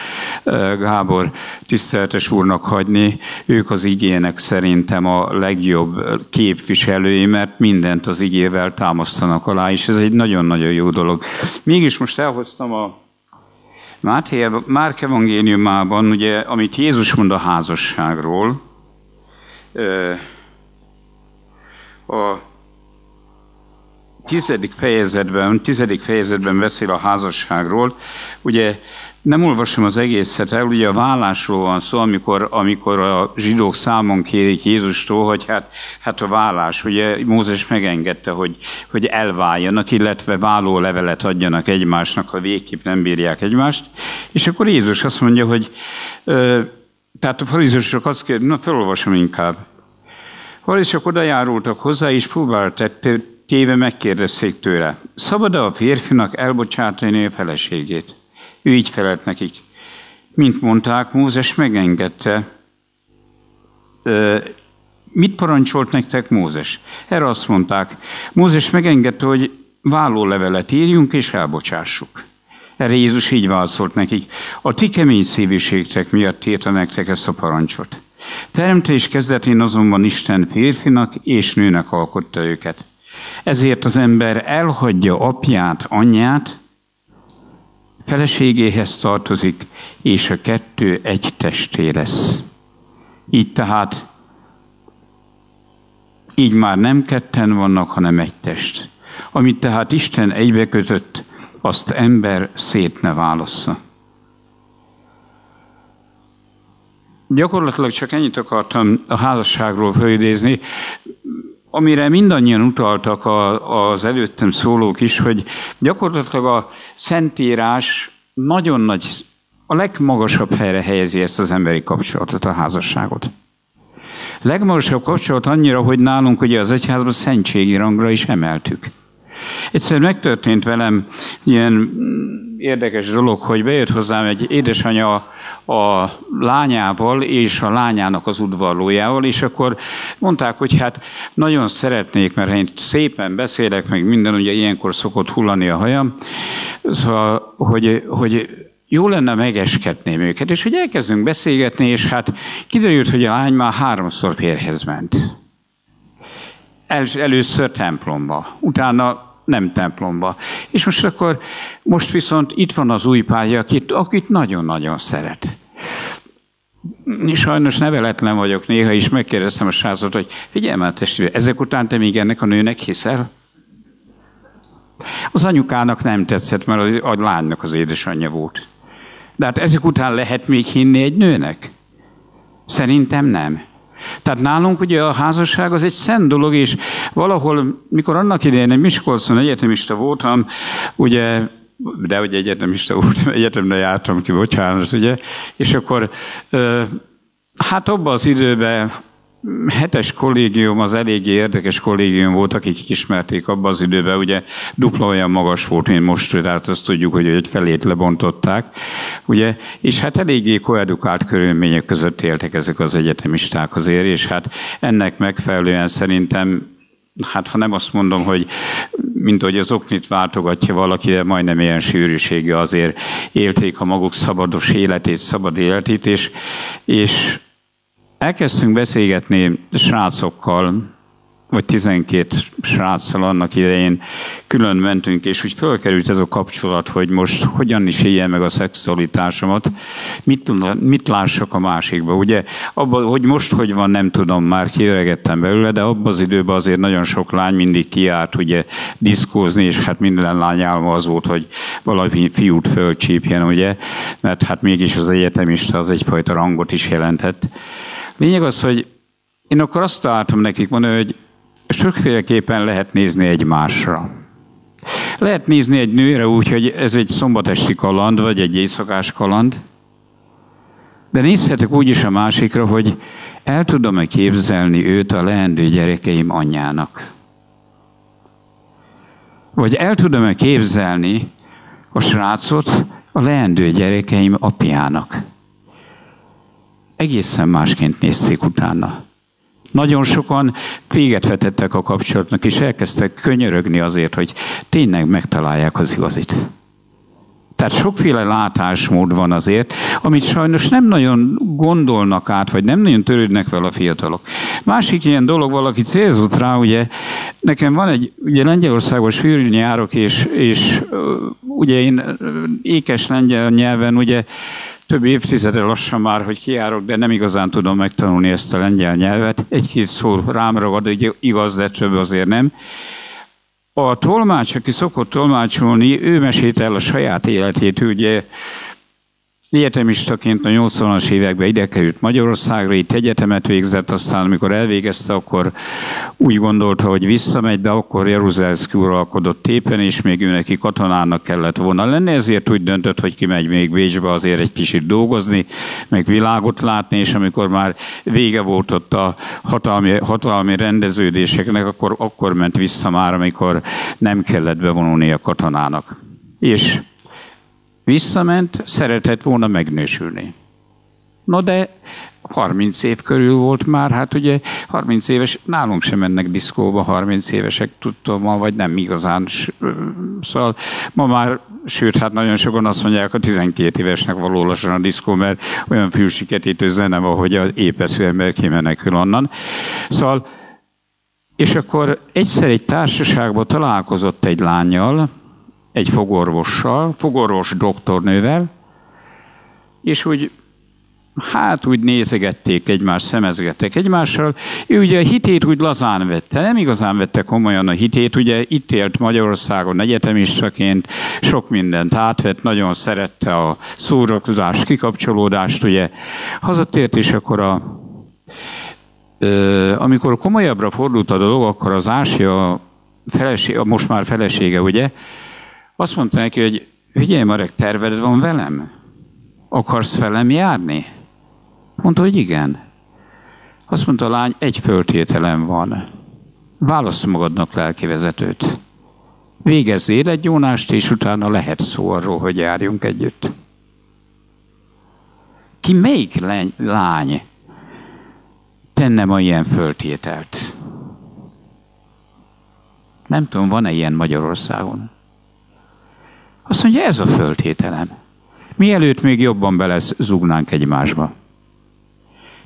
Gábor tiszteletes úrnak hagyni. Ők az igének szerintem a legjobb képviselői, mert mindent az igével támasztanak alá, és ez egy nagyon-nagyon jó dolog. Mégis most elhoztam a Máté, Márk evangéliumában, ugye, amit Jézus mond a házasságról, a tizedik fejezetben, tizedik fejezetben beszél a házasságról. Ugye nem olvasom az egészet el, ugye a vállásról van szó, amikor, amikor a zsidók számon kérik Jézustól, hogy hát, hát a vállás, ugye Mózes megengedte, hogy, hogy elváljanak, illetve váló levelet adjanak egymásnak, ha végképp nem bírják egymást. És akkor Jézus azt mondja, hogy tehát a farizusok azt kérdezik, na felolvasom inkább. Farizusok oda járultak hozzá, és próbáltak téve megkérdezték tőle, szabad-e a férfinak elbocsátani a feleségét? Ő így felelt nekik. Mint mondták, Mózes megengedte. Mit parancsolt nektek Mózes? Erre azt mondták, Mózes megengedte, hogy vállólevelet írjunk és elbocsássuk. Erre Jézus így válaszolt nekik, a ti kemény szívűségtek miatt írta nektek ezt a parancsot. Teremtés kezdetén azonban Isten férfinak és nőnek alkotta őket. Ezért az ember elhagyja apját, anyját, feleségéhez tartozik, és a kettő egy testé lesz. Így tehát, így már nem ketten vannak, hanem egy test. Amit tehát Isten egybe kötött, azt ember szét ne válassza. Gyakorlatilag csak ennyit akartam a házasságról fölidézni amire mindannyian utaltak az előttem szólók is, hogy gyakorlatilag a Szentírás nagyon nagy, a legmagasabb helyre helyezi ezt az emberi kapcsolatot, a házasságot. Legmagasabb kapcsolat annyira, hogy nálunk ugye az egyházban szentségi rangra is emeltük. Egyszer megtörtént velem ilyen érdekes dolog, hogy bejött hozzám egy édesanya a lányával és a lányának az udvarlójával, és akkor mondták, hogy hát nagyon szeretnék, mert én szépen beszélek, meg minden, ugye ilyenkor szokott hullani a hajam, szóval, hogy, hogy jó lenne megeskedném őket, és hogy elkezdünk beszélgetni, és hát kiderült, hogy a lány már háromszor férhez ment. El, először templomba, utána nem templomba. És most akkor, most viszont itt van az új pálya, akit, akit nagyon-nagyon szeret. Sajnos neveletlen vagyok néha is, megkérdeztem a srácot, hogy figyelj már testvére, ezek után te még ennek a nőnek hiszel? Az anyukának nem tetszett, mert az, a lánynak az édesanyja volt. De hát ezek után lehet még hinni egy nőnek? Szerintem nem. Tehát nálunk ugye a házasság az egy szent dolog, és valahol, mikor annak idején egy Miskolcon egyetemista voltam, ugye de hogy egyetemista voltam, egyetemre jártam ki, bocsánat, ugye, és akkor hát abban az időben hetes kollégium az eléggé érdekes kollégium volt, akik ismerték abban az időben, ugye dupla olyan magas volt, mint most, tehát azt tudjuk, hogy egy felét lebontották, ugye, és hát eléggé koedukált körülmények között éltek ezek az egyetemisták azért, és hát ennek megfelelően szerintem hát ha nem azt mondom, hogy mint hogy az oknit váltogatja valaki, de majdnem ilyen sűrűsége azért élték a maguk szabados életét, szabad életét, és, és elkezdtünk beszélgetni srácokkal, vagy 12 sráccal annak idején külön mentünk, és úgy fölkerült ez a kapcsolat, hogy most hogyan is éljen meg a szexualitásomat, mit, mit lássak a másikba. Ugye, abba, hogy most hogy van, nem tudom, már kiöregettem belőle, de abban az időben azért nagyon sok lány mindig kiárt ugye diszkózni, és hát minden lány álma az volt, hogy valami fiút fölcsípjen, ugye, mert hát mégis az egyetemista az egyfajta rangot is jelentett. Lényeg az, hogy én akkor azt találtam nekik mondani, hogy sokféleképpen lehet nézni egymásra. Lehet nézni egy nőre úgy, hogy ez egy szombatesti kaland, vagy egy éjszakás kaland, de nézhetek úgy is a másikra, hogy el tudom-e képzelni őt a leendő gyerekeim anyjának. Vagy el tudom-e képzelni a srácot a leendő gyerekeim apjának. Egészen másként nézték utána. Nagyon sokan véget vetettek a kapcsolatnak, és elkezdtek könyörögni azért, hogy tényleg megtalálják az igazit. Tehát sokféle látásmód van azért, amit sajnos nem nagyon gondolnak át, vagy nem nagyon törődnek vele a fiatalok. Másik ilyen dolog, valaki célzott rá, ugye, nekem van egy, ugye Lengyelországban sűrűn járok, és, és ugye én ékes lengyel nyelven ugye több évtizede lassan már, hogy kiárok, de nem igazán tudom megtanulni ezt a lengyel nyelvet. Egy-két szó rám ragad, hogy igaz, de több azért nem. A tolmács, aki szokott tolmácsolni, ő mesélte el a saját életét, ugye Egyetemistaként a 80-as években ide került Magyarországra, itt egyetemet végzett, aztán amikor elvégezte, akkor úgy gondolta, hogy visszamegy, de akkor Jaruzelszki uralkodott tépen, és még ő neki katonának kellett volna lenni, ezért úgy döntött, hogy kimegy még Bécsbe azért egy kicsit dolgozni, meg világot látni, és amikor már vége volt ott a hatalmi, hatalmi rendeződéseknek, akkor, akkor ment vissza már, amikor nem kellett bevonulni a katonának. És Visszament, szeretett volna megnősülni. No de 30 év körül volt már, hát ugye 30 éves, nálunk sem mennek diszkóba 30 évesek, tudtam ma, vagy nem igazán. Szóval ma már, sőt, hát nagyon sokan azt mondják, a 12 évesnek való lassan a diszkó, mert olyan fülsiketítő zene van, hogy az épesző ember kimenekül onnan. Szóval, és akkor egyszer egy társaságban találkozott egy lányjal, egy fogorvossal, fogorvos doktornővel, és úgy hát úgy nézegették egymást, szemezgettek egymással. Ő ugye a hitét úgy lazán vette, nem igazán vette komolyan a hitét, ugye itt élt Magyarországon egyetemistaként, sok mindent átvett, nagyon szerette a szórakozást, kikapcsolódást, ugye hazatért, és akkor a, amikor komolyabbra fordult a dolog, akkor az Ásia feleség, most már felesége, ugye, azt mondta neki, hogy figyelj Marek, terved van velem? Akarsz velem járni? Mondta, hogy igen. Azt mondta a lány, egy föltételem van. Válasz magadnak lelkivezetőt. Végezz életgyónást, és utána lehet szó arról, hogy járjunk együtt. Ki melyik lány tenne ma ilyen föltételt? Nem tudom, van-e ilyen Magyarországon? Azt mondja, ez a földhételem. Mielőtt még jobban belezugnánk egymásba.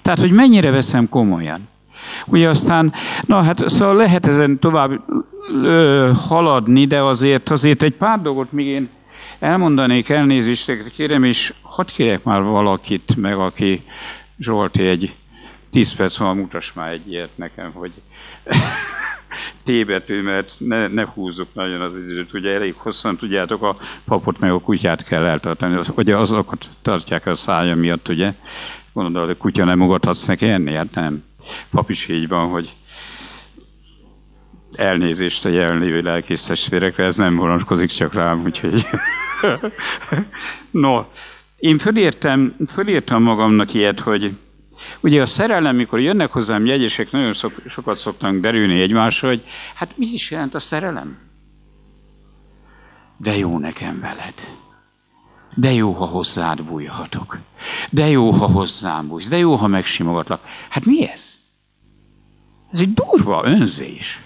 Tehát, hogy mennyire veszem komolyan. Ugye aztán, na hát szóval lehet ezen tovább ö, haladni, de azért, azért egy pár dolgot még én elmondanék, elnézést, kérem, és hadd kérek már valakit, meg aki Zsolti egy tíz perc múlva mutass már egy ilyet nekem, hogy tébető, mert ne, ne húzzuk nagyon az időt. Ugye elég hosszan, tudjátok, a papot meg a kutyát kell eltartani. Az, ugye azokat tartják a szája miatt, ugye. Gondolod, hogy kutya nem ugathatsz neki enni? Hát nem. Pap is így van, hogy elnézést a jelenlévő lelkész testvérekre, ez nem vonatkozik csak rám, úgyhogy... no, én fölírtam, fölírtam magamnak ilyet, hogy Ugye a szerelem, mikor jönnek hozzám jegyesek, nagyon szok, sokat szoktak derülni egymásra, hogy hát mi is jelent a szerelem? De jó nekem veled. De jó, ha hozzád bújhatok. De jó, ha hozzám bújsz. De jó, ha megsimogatlak. Hát mi ez? Ez egy durva önzés.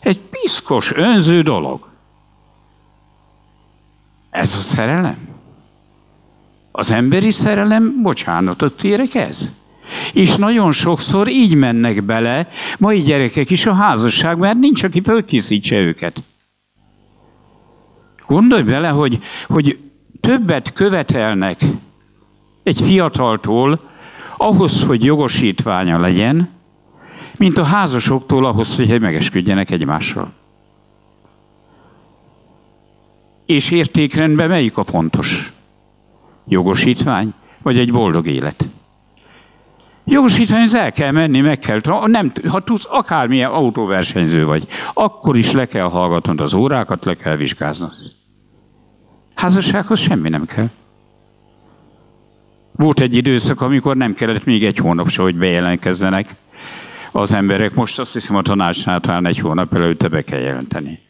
Egy piszkos, önző dolog. Ez a szerelem? Az emberi szerelem, bocsánatot kérek ez. És nagyon sokszor így mennek bele mai gyerekek is a házasság, mert nincs, aki fölkészítse őket. Gondolj bele, hogy, hogy többet követelnek egy fiataltól ahhoz, hogy jogosítványa legyen, mint a házasoktól ahhoz, hogy megesküdjenek egymással. És értékrendben melyik a fontos? Jogosítvány, vagy egy boldog élet? Jogosítvány, el kell menni, meg kell, nem, ha tudsz, akármilyen autóversenyző vagy, akkor is le kell hallgatnod az órákat, le kell vizsgáznod. Házassághoz semmi nem kell. Volt egy időszak, amikor nem kellett még egy hónap se, hogy bejelentkezzenek az emberek. Most azt hiszem a tanácsnál talán egy hónap előtte be kell jelenteni.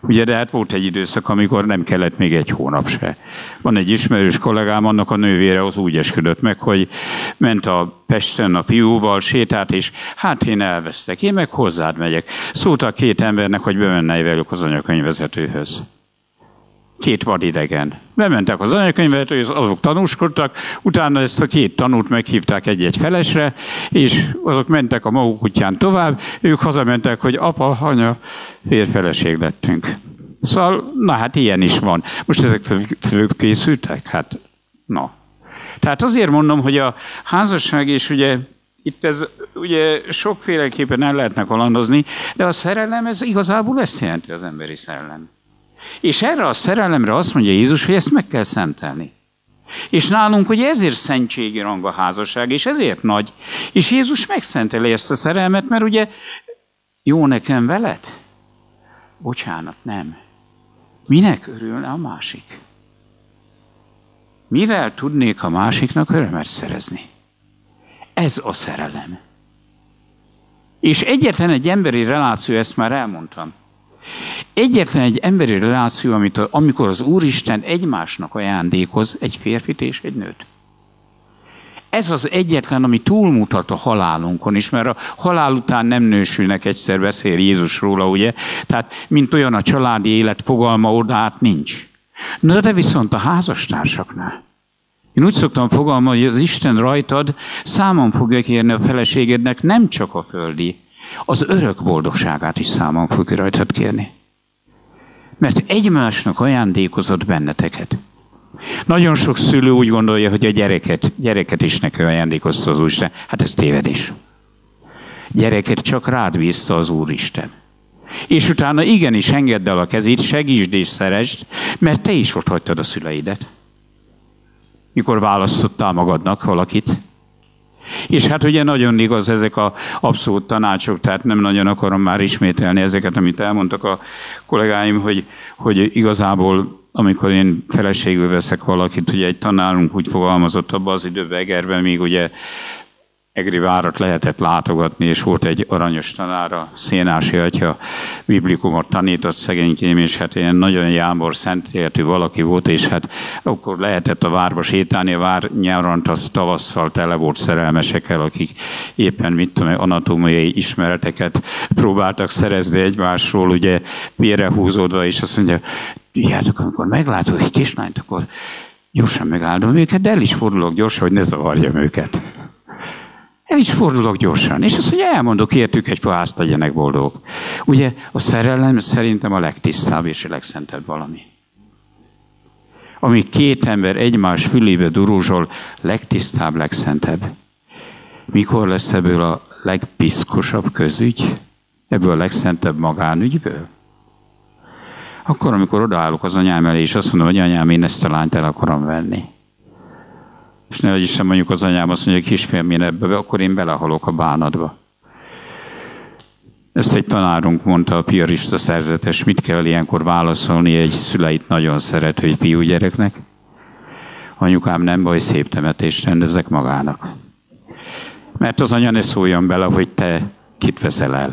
Ugye, de hát volt egy időszak, amikor nem kellett még egy hónap se. Van egy ismerős kollégám, annak a nővére az úgy esküdött meg, hogy ment a Pesten a fiúval, sétált, és hát én elvesztek, én meg hozzád megyek. Szóltak két embernek, hogy bemenne velük az anyakönyvvezetőhöz. Két vadidegen. Bementek az anyakönyvvezetőhöz, azok tanúskodtak, utána ezt a két tanút meghívták egy-egy felesre, és azok mentek a maguk útján tovább, ők hazamentek, hogy apa, anya, férfeleség lettünk. Szóval, na hát ilyen is van. Most ezek fölkészültek? Hát, na. Tehát azért mondom, hogy a házasság és ugye itt ez ugye sokféleképpen el lehetne kalandozni, de a szerelem ez igazából ezt jelenti az emberi szerelem. És erre a szerelemre azt mondja Jézus, hogy ezt meg kell szentelni. És nálunk hogy ezért szentségi rang a házasság, és ezért nagy. És Jézus megszenteli ezt a szerelmet, mert ugye jó nekem veled? Bocsánat, nem. Minek örülne a másik? Mivel tudnék a másiknak örömet szerezni? Ez a szerelem. És egyetlen egy emberi reláció, ezt már elmondtam. Egyetlen egy emberi reláció, amit, amikor az Úristen egymásnak ajándékoz egy férfit és egy nőt. Ez az egyetlen, ami túlmutat a halálunkon is, mert a halál után nem nősülnek, egyszer beszél Jézus róla, ugye? Tehát, mint olyan a családi élet fogalma oda át nincs. Na de viszont a házastársaknál. Én úgy szoktam fogalmazni, hogy az Isten rajtad számon fogja kérni a feleségednek nem csak a földi, az örök boldogságát is számon fogja rajtad kérni. Mert egymásnak ajándékozott benneteket. Nagyon sok szülő úgy gondolja, hogy a gyereket, gyereket is neki ajándékozta az Úristen. Hát ez tévedés. Gyereket csak rád bízta az Úristen. És utána igenis engedd el a kezét, segítsd és szeresd, mert te is ott hagytad a szüleidet. Mikor választottál magadnak valakit. És hát ugye nagyon igaz ezek a abszolút tanácsok, tehát nem nagyon akarom már ismételni ezeket, amit elmondtak a kollégáim, hogy, hogy igazából amikor én feleségül veszek valakit, ugye egy tanárunk úgy fogalmazott abban az időben Egerben, még ugye Egri várat lehetett látogatni, és volt egy aranyos tanára, Szénási atya, biblikumot tanított szegénykém, és hát ilyen nagyon jámbor szentértű valaki volt, és hát akkor lehetett a várba sétálni, a vár nyárant az tavasszal tele volt szerelmesekkel, akik éppen, mit tudom, anatómiai ismereteket próbáltak szerezni egymásról, ugye félrehúzódva, és azt mondja, tudjátok, amikor meglátok egy kislányt, akkor gyorsan megáldom őket, de el is fordulok gyorsan, hogy ne zavarjam őket. El is fordulok gyorsan. És azt, hogy elmondok értük egy fázt, legyenek boldogok. Ugye a szerelem szerintem a legtisztább és a legszentebb valami. Ami két ember egymás fülébe durúzsol, legtisztább, legszentebb. Mikor lesz ebből a legpiszkosabb közügy? Ebből a legszentebb magánügyből? Akkor, amikor odaállok az anyám elé, és azt mondom, hogy anyám, én ezt a lányt el akarom venni. És nehogy Isten mondjuk az anyám azt mondja, hogy kisfiam, én ebbe, akkor én belehalok a bánatba. Ezt egy tanárunk mondta, a piarista szerzetes, mit kell ilyenkor válaszolni egy szüleit nagyon szerető fiúgyereknek. Anyukám nem baj, szép temetést rendezek magának. Mert az anya ne szóljon bele, hogy te kit veszel el.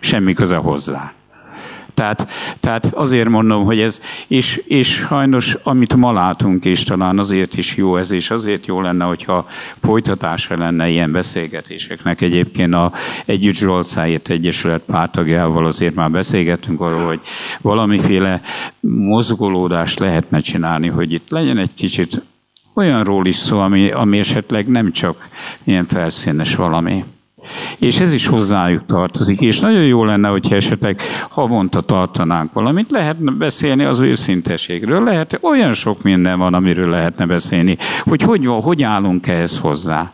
Semmi köze hozzá. Tehát, tehát azért mondom, hogy ez, és, és sajnos amit ma látunk, és talán azért is jó ez, és azért jó lenne, hogyha folytatása lenne ilyen beszélgetéseknek. Egyébként a Együtt Zsolcáért Egyesület pártagjával azért már beszélgettünk arról, hogy valamiféle mozgolódást lehetne csinálni, hogy itt legyen egy kicsit olyanról is szó, ami, ami esetleg nem csak ilyen felszínes valami. És ez is hozzájuk tartozik, és nagyon jó lenne, hogyha esetleg havonta tartanánk valamit, lehetne beszélni az őszinteségről, lehet, olyan sok minden van, amiről lehetne beszélni, hogy hogy, hogy állunk ehhez hozzá.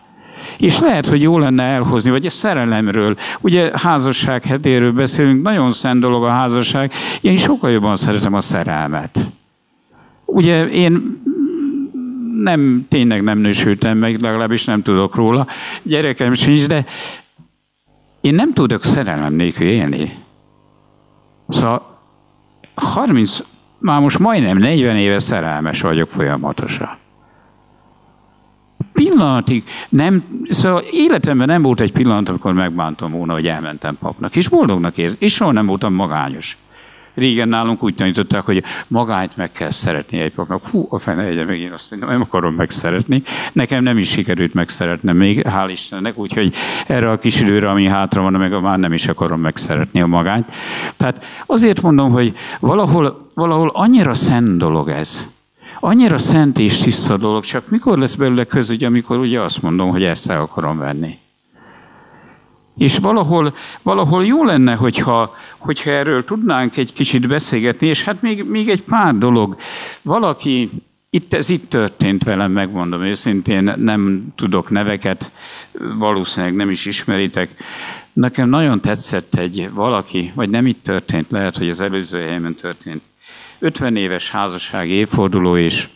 És lehet, hogy jó lenne elhozni, vagy a szerelemről. Ugye házasság hetéről beszélünk, nagyon szent dolog a házasság. Én sokkal jobban szeretem a szerelmet. Ugye én nem, tényleg nem nősültem meg, legalábbis nem tudok róla. Gyerekem sincs, de én nem tudok szerelem nélkül élni. Szóval 30, már most majdnem 40 éve szerelmes vagyok folyamatosan. Pillanatig nem, szóval életemben nem volt egy pillanat, amikor megbántam volna, hogy elmentem papnak. És boldognak érz, és soha nem voltam magányos. Régen nálunk úgy tanították, hogy magányt meg kell szeretni egy papnak. Hú, a fene egye meg én azt mondom, nem akarom megszeretni. Nekem nem is sikerült megszeretnem még, hál' Istennek, úgyhogy erre a kis időre, ami hátra van, meg már nem is akarom megszeretni a magányt. Tehát azért mondom, hogy valahol, valahol annyira szent dolog ez, annyira szent és tiszta dolog, csak mikor lesz belőle közügy, amikor ugye azt mondom, hogy ezt el akarom venni. És valahol, valahol jó lenne, hogyha, hogyha erről tudnánk egy kicsit beszélgetni, és hát még, még egy pár dolog. Valaki itt, ez itt történt velem, megmondom őszintén, nem tudok neveket, valószínűleg nem is ismeritek. Nekem nagyon tetszett egy valaki, vagy nem itt történt, lehet, hogy az előző helyemen történt. 50 éves házasság évforduló, és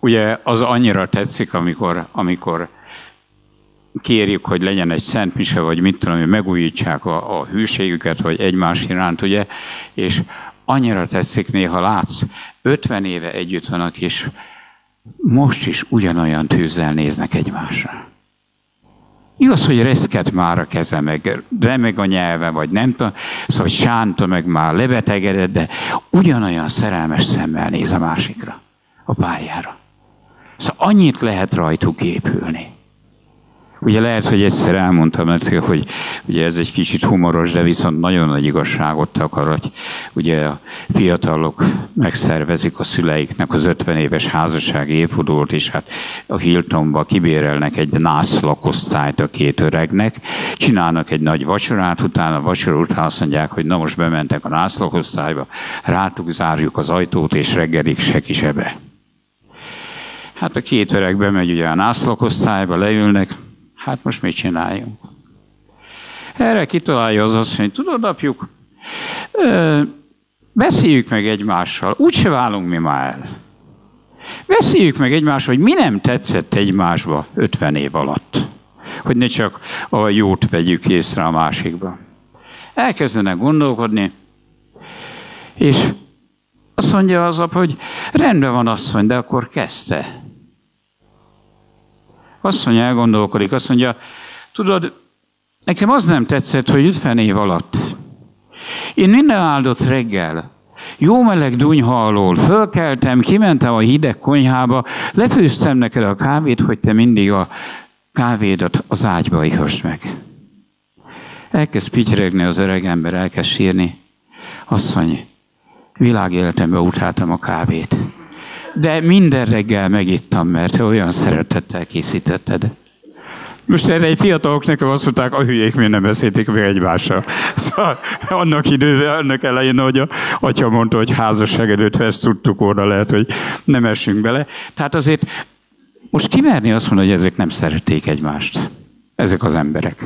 ugye az annyira tetszik, amikor, amikor kérjük, hogy legyen egy szent mise, vagy mit tudom, hogy megújítsák a, a hűségüket, vagy egymás iránt, ugye, és annyira tetszik néha látsz, 50 éve együtt vannak, és most is ugyanolyan tűzzel néznek egymásra. Igaz, hogy reszket már a keze, meg remeg a nyelve, vagy nem tudom, szóval sánta meg már lebetegedett, de ugyanolyan szerelmes szemmel néz a másikra, a pályára. Szóval annyit lehet rajtuk épülni. Ugye lehet, hogy egyszer elmondtam nektek, hogy ugye ez egy kicsit humoros, de viszont nagyon nagy igazságot akar, hogy ugye a fiatalok megszervezik a szüleiknek az 50 éves házassági évfordulót, és hát a Hiltonba kibérelnek egy nász lakosztályt a két öregnek, csinálnak egy nagy vacsorát, utána a vacsora után azt mondják, hogy na most bementek a nász lakosztályba, rátuk zárjuk az ajtót, és reggelig se kisebe. Hát a két öreg bemegy ugye a nászlakosztályba, leülnek, Hát most mit csináljunk? Erre kitalálja az hogy tudod, apjuk, beszéljük meg egymással, úgyse válunk mi már el. Beszéljük meg egymással, hogy mi nem tetszett egymásba 50 év alatt. Hogy ne csak a jót vegyük észre a másikba. Elkezdenek gondolkodni, és azt mondja az apa, hogy rendben van asszony, de akkor kezdte. Mondja, elgondolkodik, azt mondja, tudod, nekem az nem tetszett, hogy 50 év alatt. Én minden áldott reggel, jó meleg dunyha alól, fölkeltem, kimentem a hideg konyhába, lefőztem neked a kávét, hogy te mindig a kávédat az ágyba ihasd meg. Elkezd pityregni az öreg ember, elkezd sírni. Asszony, világéletembe utáltam a kávét de minden reggel megittam, mert olyan szeretettel készítetted. Most erre egy fiatalok nekem azt mondták, a hülyék miért nem beszélték meg egymással. Szóval annak időben, annak elején, hogy a atya mondta, hogy házasság előtt, ha ezt tudtuk volna, lehet, hogy nem esünk bele. Tehát azért most kimerni azt mondani, hogy ezek nem szerették egymást. Ezek az emberek.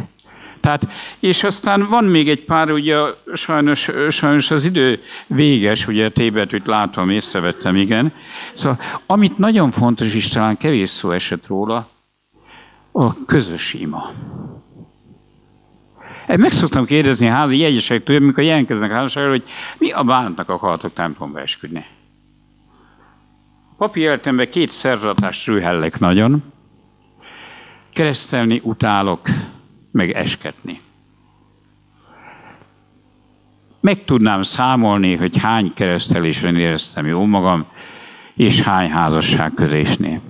Tehát, és aztán van még egy pár, ugye sajnos, sajnos az idő véges, ugye tébetűt látom, észrevettem, igen. Szóval, amit nagyon fontos, és talán kevés szó esett róla, a közös ima. Meg szoktam kérdezni a házi jegyesektől, amikor jelentkeznek a házasságra, hogy mi a bántnak akartok templomba esküdni. Papi életemben két szerratást rühellek nagyon. Keresztelni utálok, meg esketni. Meg tudnám számolni, hogy hány keresztelésre éreztem jó magam, és hány házasságködésnél.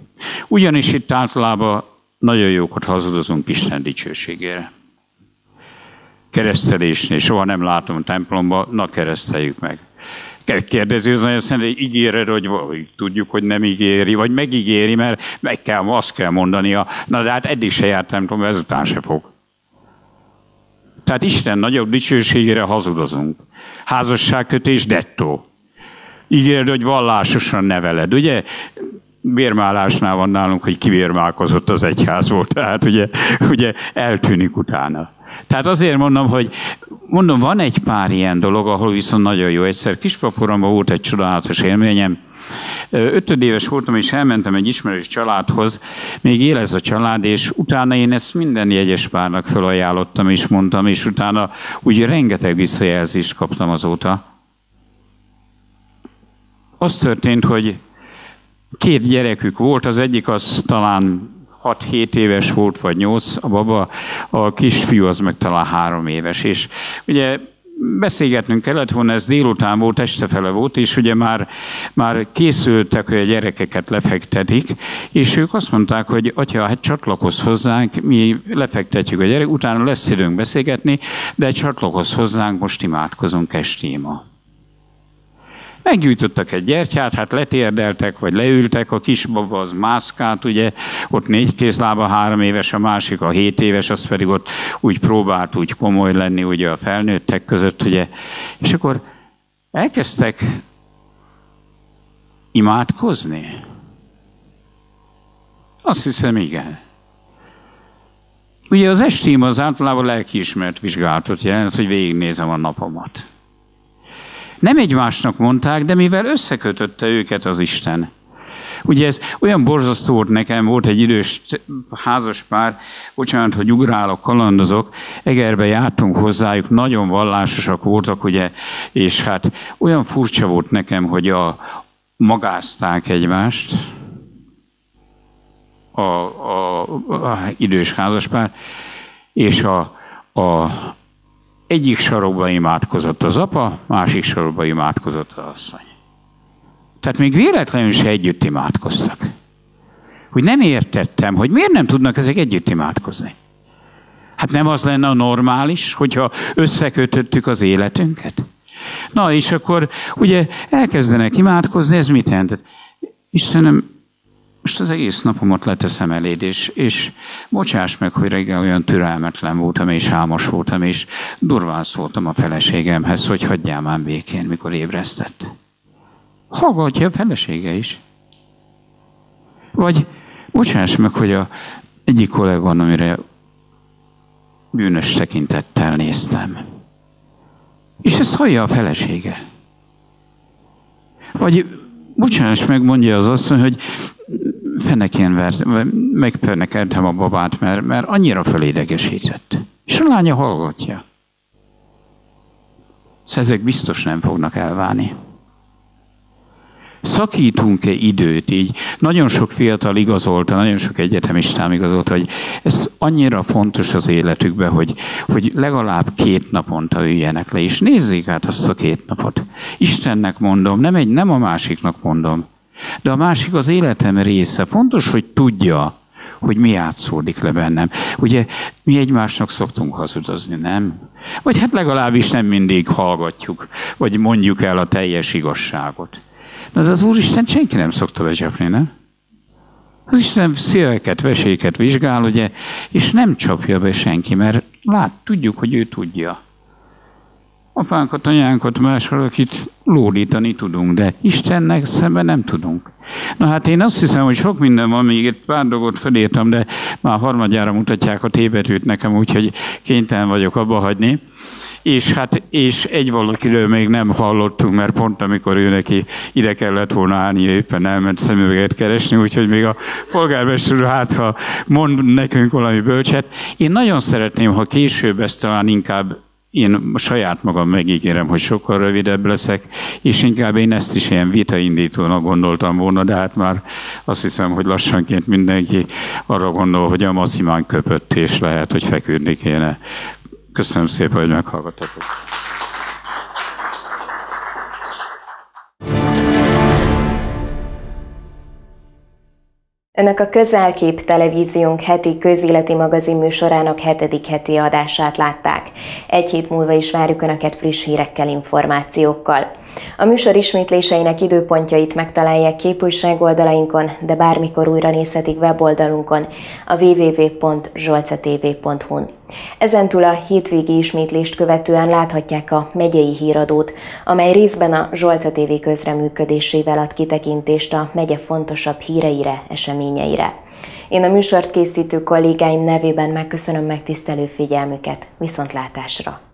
Ugyanis itt általában nagyon jókat hazudozunk Isten dicsőségére. Keresztelésnél soha nem látom templomba, na kereszteljük meg. Kérdező az nagyon szerint, hogy ígéred, hogy, tudjuk, hogy nem ígéri, vagy megígéri, mert meg kell, azt kell mondania. Na de hát eddig se járt templomba, ezután se fog. Tehát Isten nagyobb dicsőségére hazudozunk. Házasságkötés dettó. Ígéred, hogy vallásosan neveled, ugye? Bérmálásnál van nálunk, hogy kivérmálkozott az egyházból, tehát ugye, ugye eltűnik utána. Tehát azért mondom, hogy mondom, van egy pár ilyen dolog, ahol viszont nagyon jó. Egyszer kispaporomban volt egy csodálatos élményem. Ötödéves voltam, és elmentem egy ismerős családhoz, még él ez a család, és utána én ezt minden jegyes párnak felajánlottam, és mondtam, és utána úgy rengeteg visszajelzést kaptam azóta. Az történt, hogy két gyerekük volt, az egyik az talán 6-7 éves volt, vagy 8 a baba, a kisfiú az meg talán 3 éves, és ugye beszélgetnünk kellett volna, ez délután volt, este volt, és ugye már, már készültek, hogy a gyerekeket lefektetik, és ők azt mondták, hogy atya, hát csatlakozz hozzánk, mi lefektetjük a gyerek, utána lesz időnk beszélgetni, de csatlakozz hozzánk, most imádkozunk estéma. Meggyújtottak egy gyertyát, hát letérdeltek, vagy leültek, a kisbaba az mászkált, ugye, ott négy kézlába, három éves, a másik a hét éves, az pedig ott úgy próbált úgy komoly lenni, ugye a felnőttek között, ugye. És akkor elkezdtek imádkozni? Azt hiszem, igen. Ugye az estém az általában lelkiismert vizsgálatot jelent, hogy végignézem a napomat. Nem egymásnak mondták, de mivel összekötötte őket az Isten. Ugye ez olyan borzasztó volt nekem, volt egy idős házas pár, bocsánat, hogy ugrálok, kalandozok, Egerbe jártunk hozzájuk, nagyon vallásosak voltak, ugye, és hát olyan furcsa volt nekem, hogy a, magázták egymást, a, a, a idős házaspár, és a, a egyik sarokba imádkozott az apa, másik sarokba imádkozott az asszony. Tehát még véletlenül se együtt imádkoztak. Hogy nem értettem, hogy miért nem tudnak ezek együtt imádkozni. Hát nem az lenne a normális, hogyha összekötöttük az életünket? Na, és akkor ugye elkezdenek imádkozni, ez mit jelent? Istenem, most az egész napomat leteszem eléd, és, és bocsáss meg, hogy reggel olyan türelmetlen voltam, és álmos voltam, és durván szóltam a feleségemhez, hogy hagyjál már békén, mikor ébresztett. Hallgatja a felesége is. Vagy bocsáss meg, hogy a egyik kolléganőmire bűnös tekintettel néztem. És ezt hallja a felesége. Vagy bocsáss meg, mondja az asszony, hogy fenekén vert, megfenekeltem a babát, mert, mert annyira fölédegesített. És a lánya hallgatja. Szóval ezek biztos nem fognak elválni. Szakítunk-e időt így? Nagyon sok fiatal igazolta, nagyon sok egyetemistám igazolta, hogy ez annyira fontos az életükben, hogy, hogy legalább két naponta üljenek le, és nézzék át azt a két napot. Istennek mondom, nem, egy, nem a másiknak mondom. De a másik az életem része. Fontos, hogy tudja, hogy mi átszódik le bennem. Ugye mi egymásnak szoktunk hazudozni, nem? Vagy hát legalábbis nem mindig hallgatjuk, vagy mondjuk el a teljes igazságot. De az Úristen senki nem szokta becsapni, nem? Az Isten széleket, veséket vizsgál, ugye, és nem csapja be senki, mert lát, tudjuk, hogy ő tudja. Apánkat, anyánkat, más valakit lódítani tudunk, de Istennek szemben nem tudunk. Na hát én azt hiszem, hogy sok minden van, még egy pár dolgot felírtam, de már harmadjára mutatják a tébetűt nekem, úgyhogy kénytelen vagyok abba hagyni. És hát és egy valakiről még nem hallottunk, mert pont amikor ő neki ide kellett volna állni, éppen elment szemüveget keresni, úgyhogy még a polgármester hát, ha mond nekünk valami bölcset. Én nagyon szeretném, ha később ezt talán inkább én saját magam megígérem, hogy sokkal rövidebb leszek, és inkább én ezt is ilyen vitaindítónak gondoltam volna, de hát már azt hiszem, hogy lassanként mindenki arra gondol, hogy a masszimán köpött, és lehet, hogy feküdni kéne. Köszönöm szépen, hogy meghallgattatok. Önök a Közelkép televíziónk heti közéleti magazin műsorának hetedik heti adását látták. Egy hét múlva is várjuk Önöket friss hírekkel, információkkal. A műsor ismétléseinek időpontjait megtalálják képújság oldalainkon, de bármikor újra nézhetik weboldalunkon a www.zsolcatv.hu-n. Ezentúl a hétvégi ismétlést követően láthatják a megyei híradót, amely részben a Zsolca TV közreműködésével ad kitekintést a megye fontosabb híreire, eseményeire. Én a műsort készítő kollégáim nevében megköszönöm megtisztelő figyelmüket. Viszontlátásra!